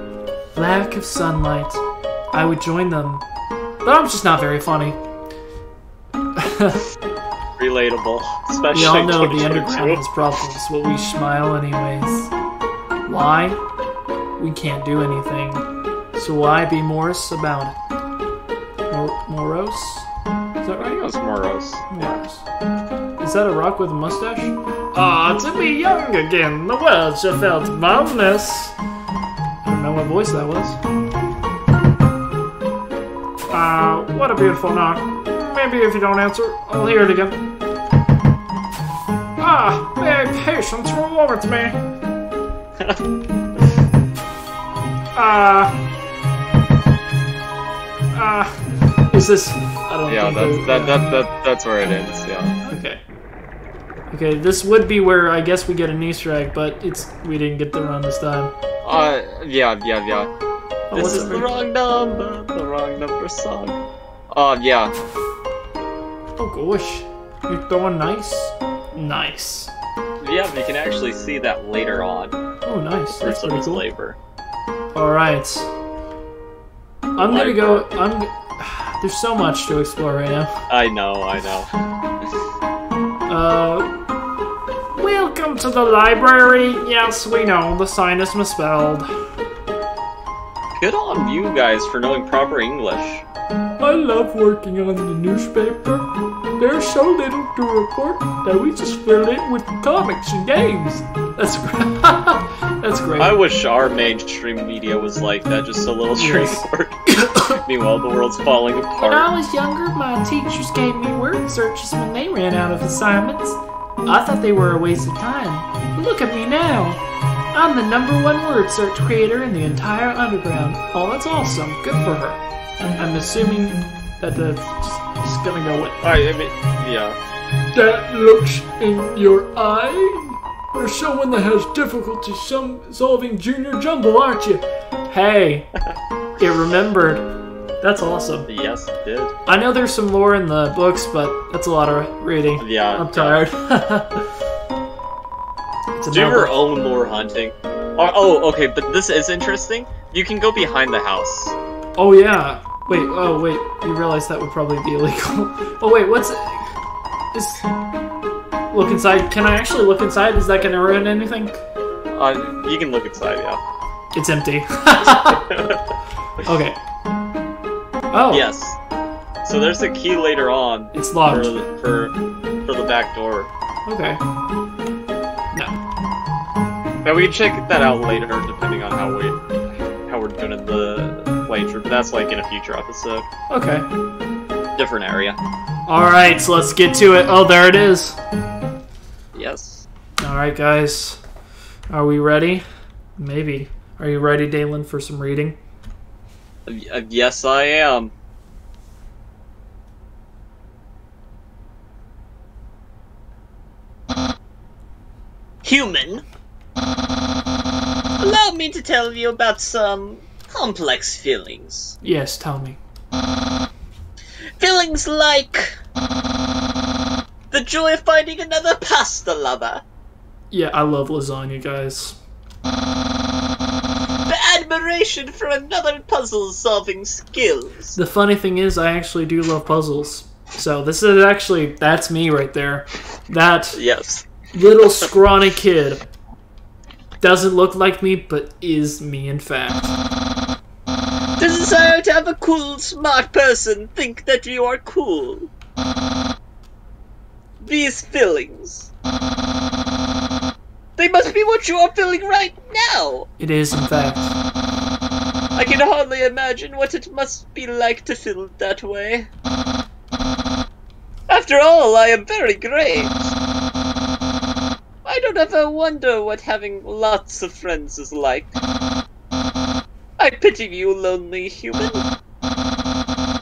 lack of sunlight. I would join them, but I'm just not very funny. Relatable. Especially We all know the 2022. underground has problems, but we smile anyways. Why? We can't do anything. So why be morose about it? Mor- morose? Is that right? That's Moros. Morose. Is that a rock with a mustache? Ah, to be young again, the world sure felt boundless. I don't know what voice that was. Ah, what a beautiful knock. Maybe if you don't answer, I'll hear it again. Ah, may patience reward to me. Ah. Ah. Is this. I don't Yeah, think that's, that- that, that, that, that's where it ends, yeah. Okay. Okay, this would be where I guess we get an Easter egg, but it's we didn't get the run this time. Uh, yeah, yeah, yeah. Oh, This is the wrong number, the wrong number song. Uh, yeah. Oh gosh, you're throwing nice, nice. Yeah, we can actually see that later on. Oh, nice. For That's some pretty cool. labor. All right, I'm gonna go. I'm. There's so much to explore right now. I know, I know. Uh, welcome to the library. Yes, we know the sign is misspelled. Good on you guys for knowing proper English. I love working on the newspaper. There's so little to report that we just fill it with comics and games. That's great. That's great. I wish our mainstream media was like that, just a little Yes. straightforward. Meanwhile, the world's falling apart. When I was younger, my teachers gave me word searches when they ran out of assignments. I thought they were a waste of time. But look at me now. I'm the number one word search creator in the entire underground. Oh, that's awesome. Good for her. I'm assuming that that's just gonna go with. I, I mean, yeah. That looks in your eye? You're someone that has difficulty some solving junior jumble, aren't you? Hey, it remembered. That's awesome. Yes, it did. I know there's some lore in the books, but that's a lot of reading. Yeah. I'm tired. it's Do you ever novel. own lore hunting? Oh, oh, okay, but this is interesting. You can go behind the house. Oh yeah. Wait. Oh wait. You realize that would probably be illegal. oh wait. What's is look inside? Can I actually look inside? Is that gonna ruin anything? Uh, you can look inside, yeah. It's empty. okay. Oh. Yes. So there's a key later on It's for, locked. for for the back door. Okay. No. But we can check that out later, depending on how we how we're doing in the playthrough. But that's like in a future episode, Okay. different area. Alright, so let's get to it. Oh, there it is. Yes. Alright, guys. Are we ready? Maybe. Are you ready, Dalen, for some reading? Uh, yes, I am. Human. Allow me to tell you about some complex feelings. Yes, tell me. Feelings like the joy of finding another pasta lover, Yeah, I love lasagna, guys. the admiration for another puzzle-solving skills, The funny thing is, I actually do love puzzles. So this is actually, that's me right there. That Yes. little scrawny kid doesn't look like me, but is me in fact. Desire to have a cool, smart person think that you are cool. These feelings. They must be what you are feeling right now. It is in fact. I can hardly imagine what it must be like to feel that way. After all, I am very great. I don't ever wonder what having lots of friends is like. I pity you, lonely human.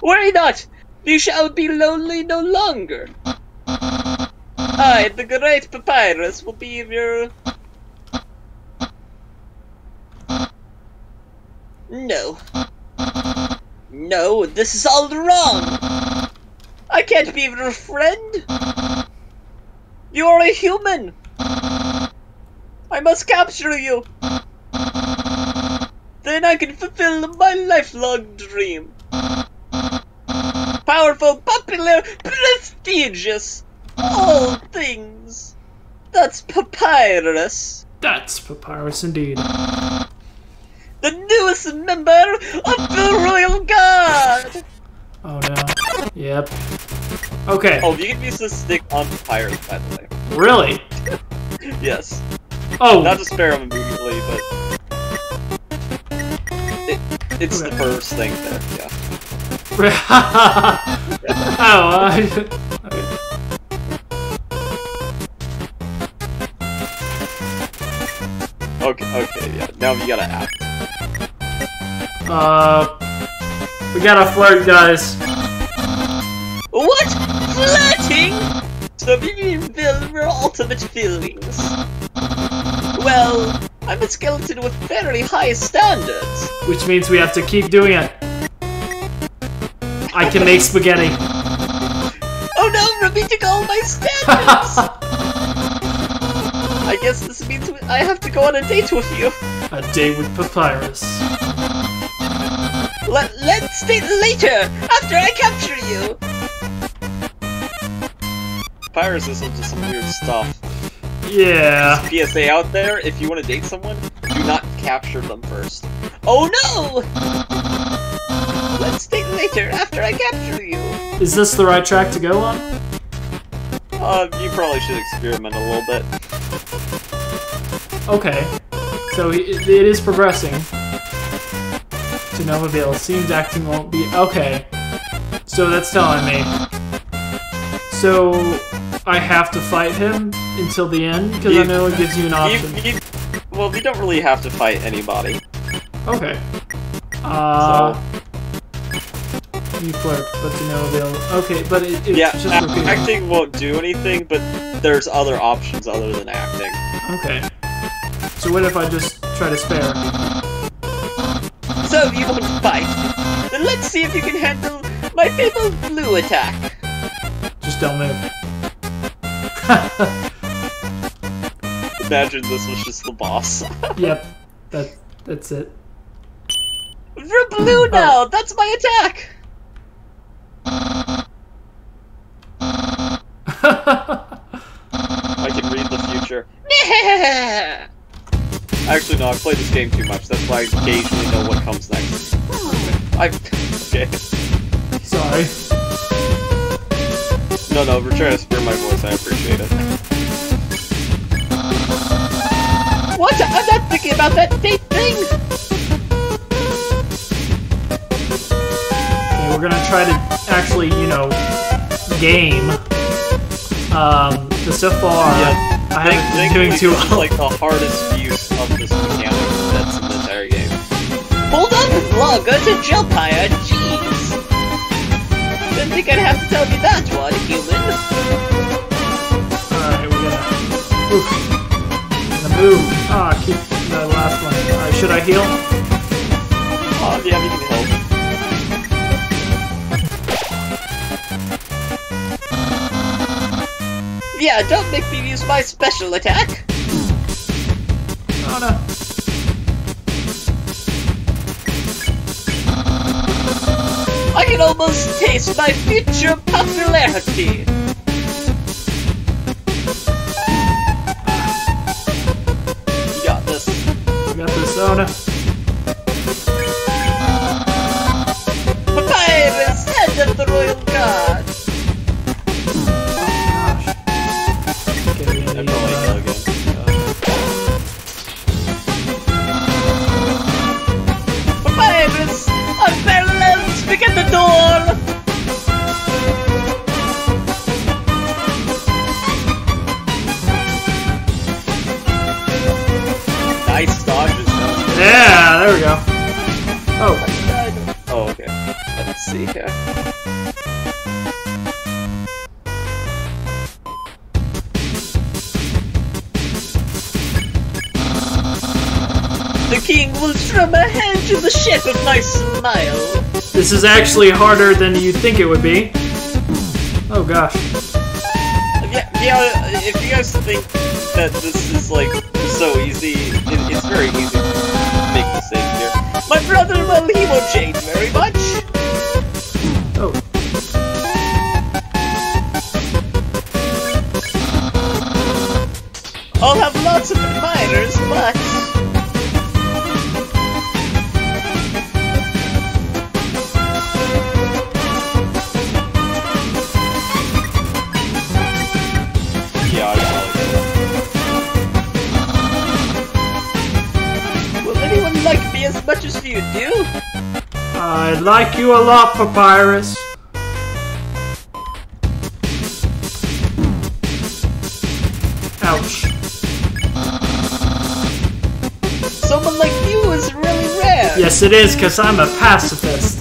Worry not, you shall be lonely no longer. I, the great Papyrus, will be your No. No, this is all wrong! I can't be your friend! You are a human! I must capture you! Then I can fulfill my lifelong dream! Powerful, popular, prestigious! All things! That's Papyrus! That's papyrus indeed. The newest member of the Royal Guard! Oh no. Yep. Okay. Oh, you can use this stick on Papyrus, by the way. Really? Yes. Oh. Not to spare him immediately, but it's the first thing there. Yeah. oh. I... okay. Okay. Okay. Yeah. Now you gotta act. Uh. We gotta flirt, guys. What? Flirting? So you reveal your ultimate feelings. Well, I'm a skeleton with fairly high standards. Which means we have to keep doing it. I can make spaghetti. Oh no, we're meeting all my standards! I guess this means I have to go on a date with you. A date with papyrus. Let, let's date later, after I capture you. Papyrus is into some weird stuff. Yeah. PSA out there: if you want to date someone, do not capture them first. Oh no! Let's date later, after I capture you. Is this the right track to go on? Uh, you probably should experiment a little bit. Okay. So it, it is progressing. Avail. Seems acting won't be. Okay. So that's telling me. So I have to fight him until the end? Because I know it gives you an option. You, you, well, we don't really have to fight anybody. Okay. Uh. You flirt, but to no avail. Okay, but it, it's yeah, just repeating. acting won't do anything, but there's other options other than acting. Okay. So what if I just try to spare? So you want to fight? Then let's see if you can handle my fabled blue attack. Just don't move. Imagine this was just the boss. yep. That that's it. We're blue now. Uh. That's my attack. I can read the future. Actually, no, I've played this game too much. That's why I occasionally know what comes next. I okay. Sorry. No, no, we're trying to spare my voice. I appreciate it. What? I'm not thinking about that date thing! Okay, we're gonna try to actually, you know, game. Um, 'cause so far, yeah. I haven't been doing too well. like the hardest use of this mechanic that's in the entire game. Hold on, Logger to jump higher, jeez! Didn't think I'd have to tell you that one, human. Alright, here we're gonna. Oof. Gonna move. Ah, keep that last one. Alright, should I heal? Oh, yeah, you can help. Yeah, don't make me use my special attack! Can almost taste my future popularity! You got this. Got this. Papyrus, head of the royal door! Nice dodges. Yeah, there we go. Oh, Oh, okay. Let's see here. The king will drum a hand to the shape of my smile. This is actually harder than you'd think it would be. Oh gosh. Yeah, yeah, if you guys think that this is, like, so easy, it, it's very easy to make mistakes here. My brother, well, he won't change very much. Oh. I'll have lots of admirers, but... much you do? I like you a lot, Papyrus. Ouch. Someone like you is really rare. Yes, it is, because I'm a pacifist.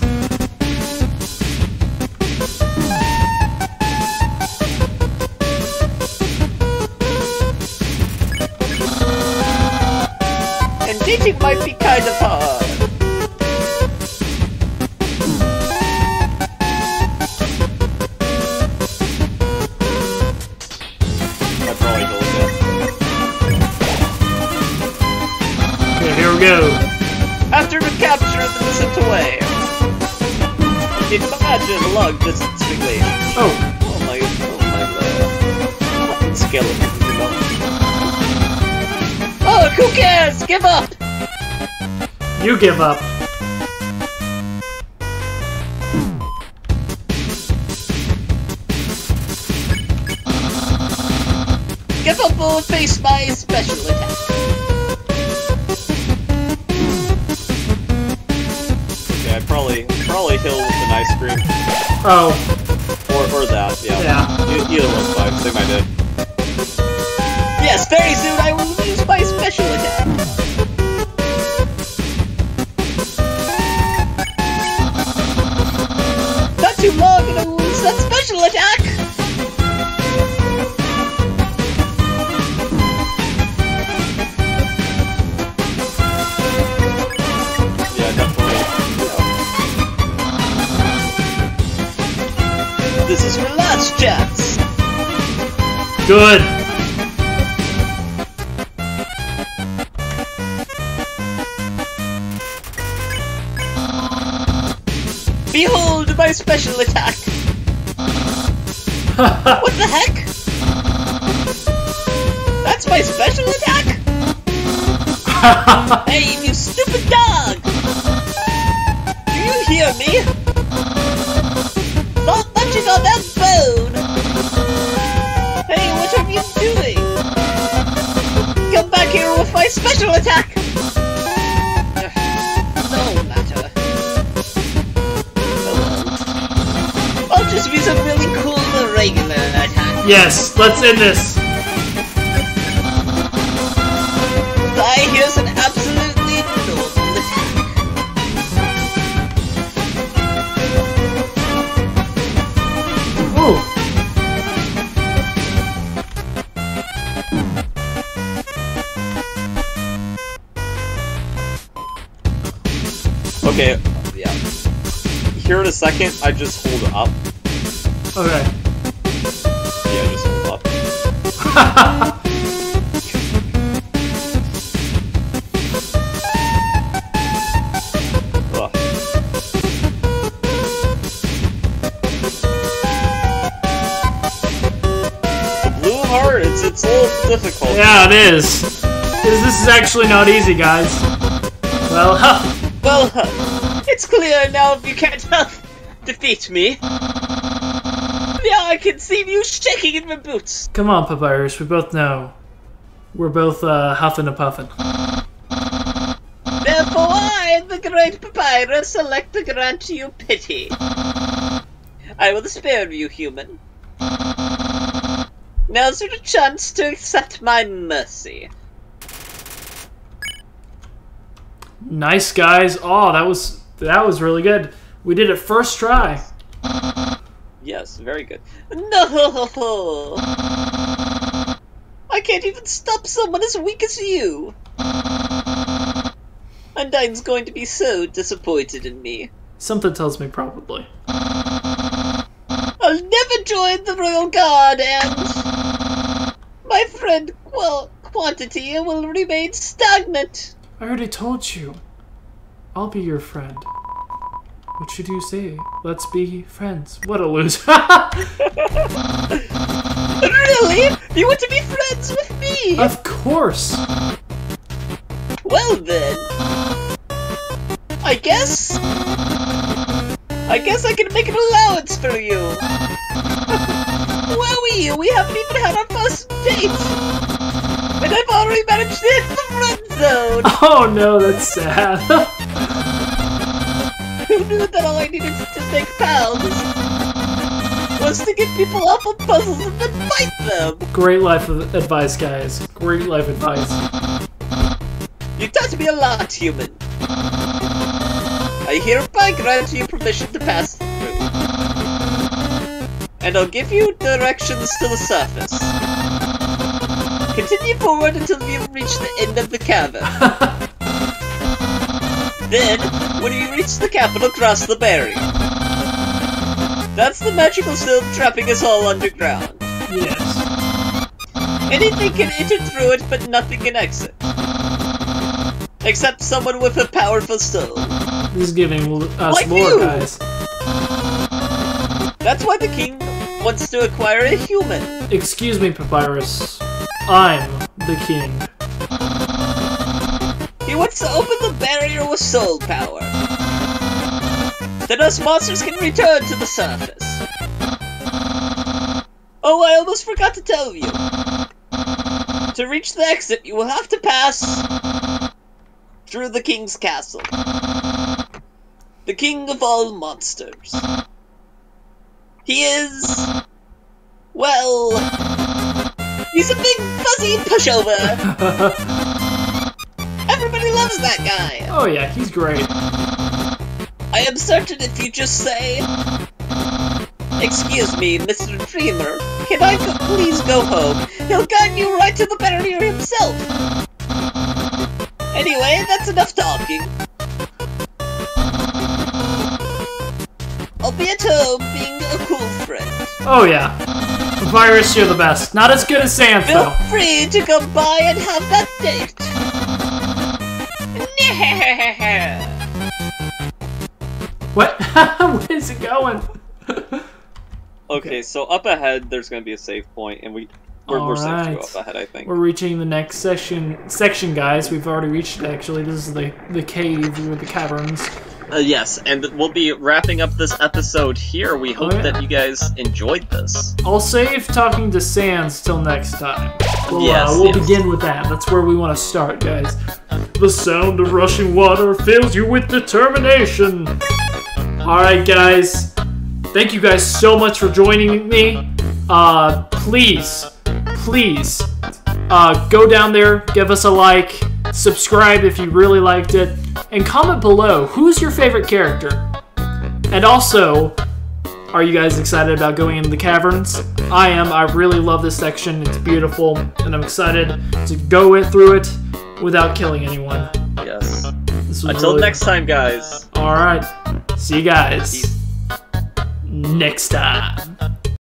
Imagine long distance relations. Oh, Oh my, oh my skeletons, you. Oh, who cares? Give up! you give up. Give up or face my special attack. Ice cream. Oh, Or, or that, yeah. Yeah. Either one's fine. Same idea. Yes, very soon I will use my special attack. Not too long and I will use that special attack! Good. Behold my special attack! What the heck? That's my special attack? Hey, special attack! No matter. I'll just use a really cool regular attack. Yes, let's end this. Second, I just hold up. Okay. Yeah, just hold up. The blue heart, it's it's a little difficult. yeah, it is. This is actually not easy, guys. Well, huh. Well, uh, it's clear now if you can't uh, defeat me. Now I can see you shaking in my boots. Come on, Papyrus. We both know. We're both uh, huffing and puffing. Therefore, I, the great Papyrus, select to grant you pity. I will spare you, human. Now's your chance to accept my mercy. Nice, guys. Oh, that was that was really good. We did it first try. Yes, very good. No! I can't even stop someone as weak as you! Undyne's going to be so disappointed in me. Something tells me probably. I'll never join the Royal Guard and... My friend, well, quantity will remain stagnant. I already told you. I'll be your friend. What should you say? Let's be friends. What a loser. Really? You want to be friends with me? of course. Well then... I guess... I guess I can make an allowance for you. Wowie, we haven't even had our first date! And I've already managed to hit the friend zone! Oh no, that's sad. Who knew that all I needed to make pals was to get people off of puzzles and then fight them? Great life advice, guys. Great life advice. You taught me a lot, human. I hereby grant you permission to pass through. And I'll give you directions to the surface. Continue forward until you reach the end of the cavern. then, when you reach the capital, cross the barrier. That's the magical stone trapping us all underground. yes. Anything can enter through it, but nothing can exit. Except someone with a powerful soul. Is giving us Like more, you. guys. That's why the king wants to acquire a human. Excuse me, Papyrus. I'm the king. Wants to open the barrier with soul power. Then us monsters can return to the surface. Oh, I almost forgot to tell you. To reach the exit, you will have to pass through the king's castle. The king of all monsters. He is... Well... He's a big fuzzy pushover! Loves that guy! oh yeah, he's great. I am certain if you just say... Excuse me, Mr. Dreemurr, can I please go home? He'll guide you right to the barrier himself! Anyway, that's enough talking. I'll be at home being a cool friend. Oh yeah. Papyrus, you're the best. Not as good as Sans, Feel though. free to come by and have that date. What? Where is it going? Okay, so up ahead, there's gonna be a save point, and we we're, we're safe to go up ahead, I think. We're reaching the next section, section, guys. We've already reached it, actually. This is the, the cave or the caverns. Uh, yes, and we'll be wrapping up this episode here. We hope Oh, yeah. that you guys enjoyed this. I'll save talking to Sans till next time. We'll, Yes, uh, we'll yes. begin with that. That's where we want to start, guys. The sound of rushing water fills you with determination. Alright, guys. Thank you guys so much for joining me. Uh, please, please, uh, go down there, give us a like, subscribe if you really liked it, and comment below who's your favorite character. And also, are you guys excited about going into the caverns? I am. I really love this section. It's beautiful, and I'm excited to go it through it without killing anyone. Yes. Until really- next time, guys. All right. See you guys next time.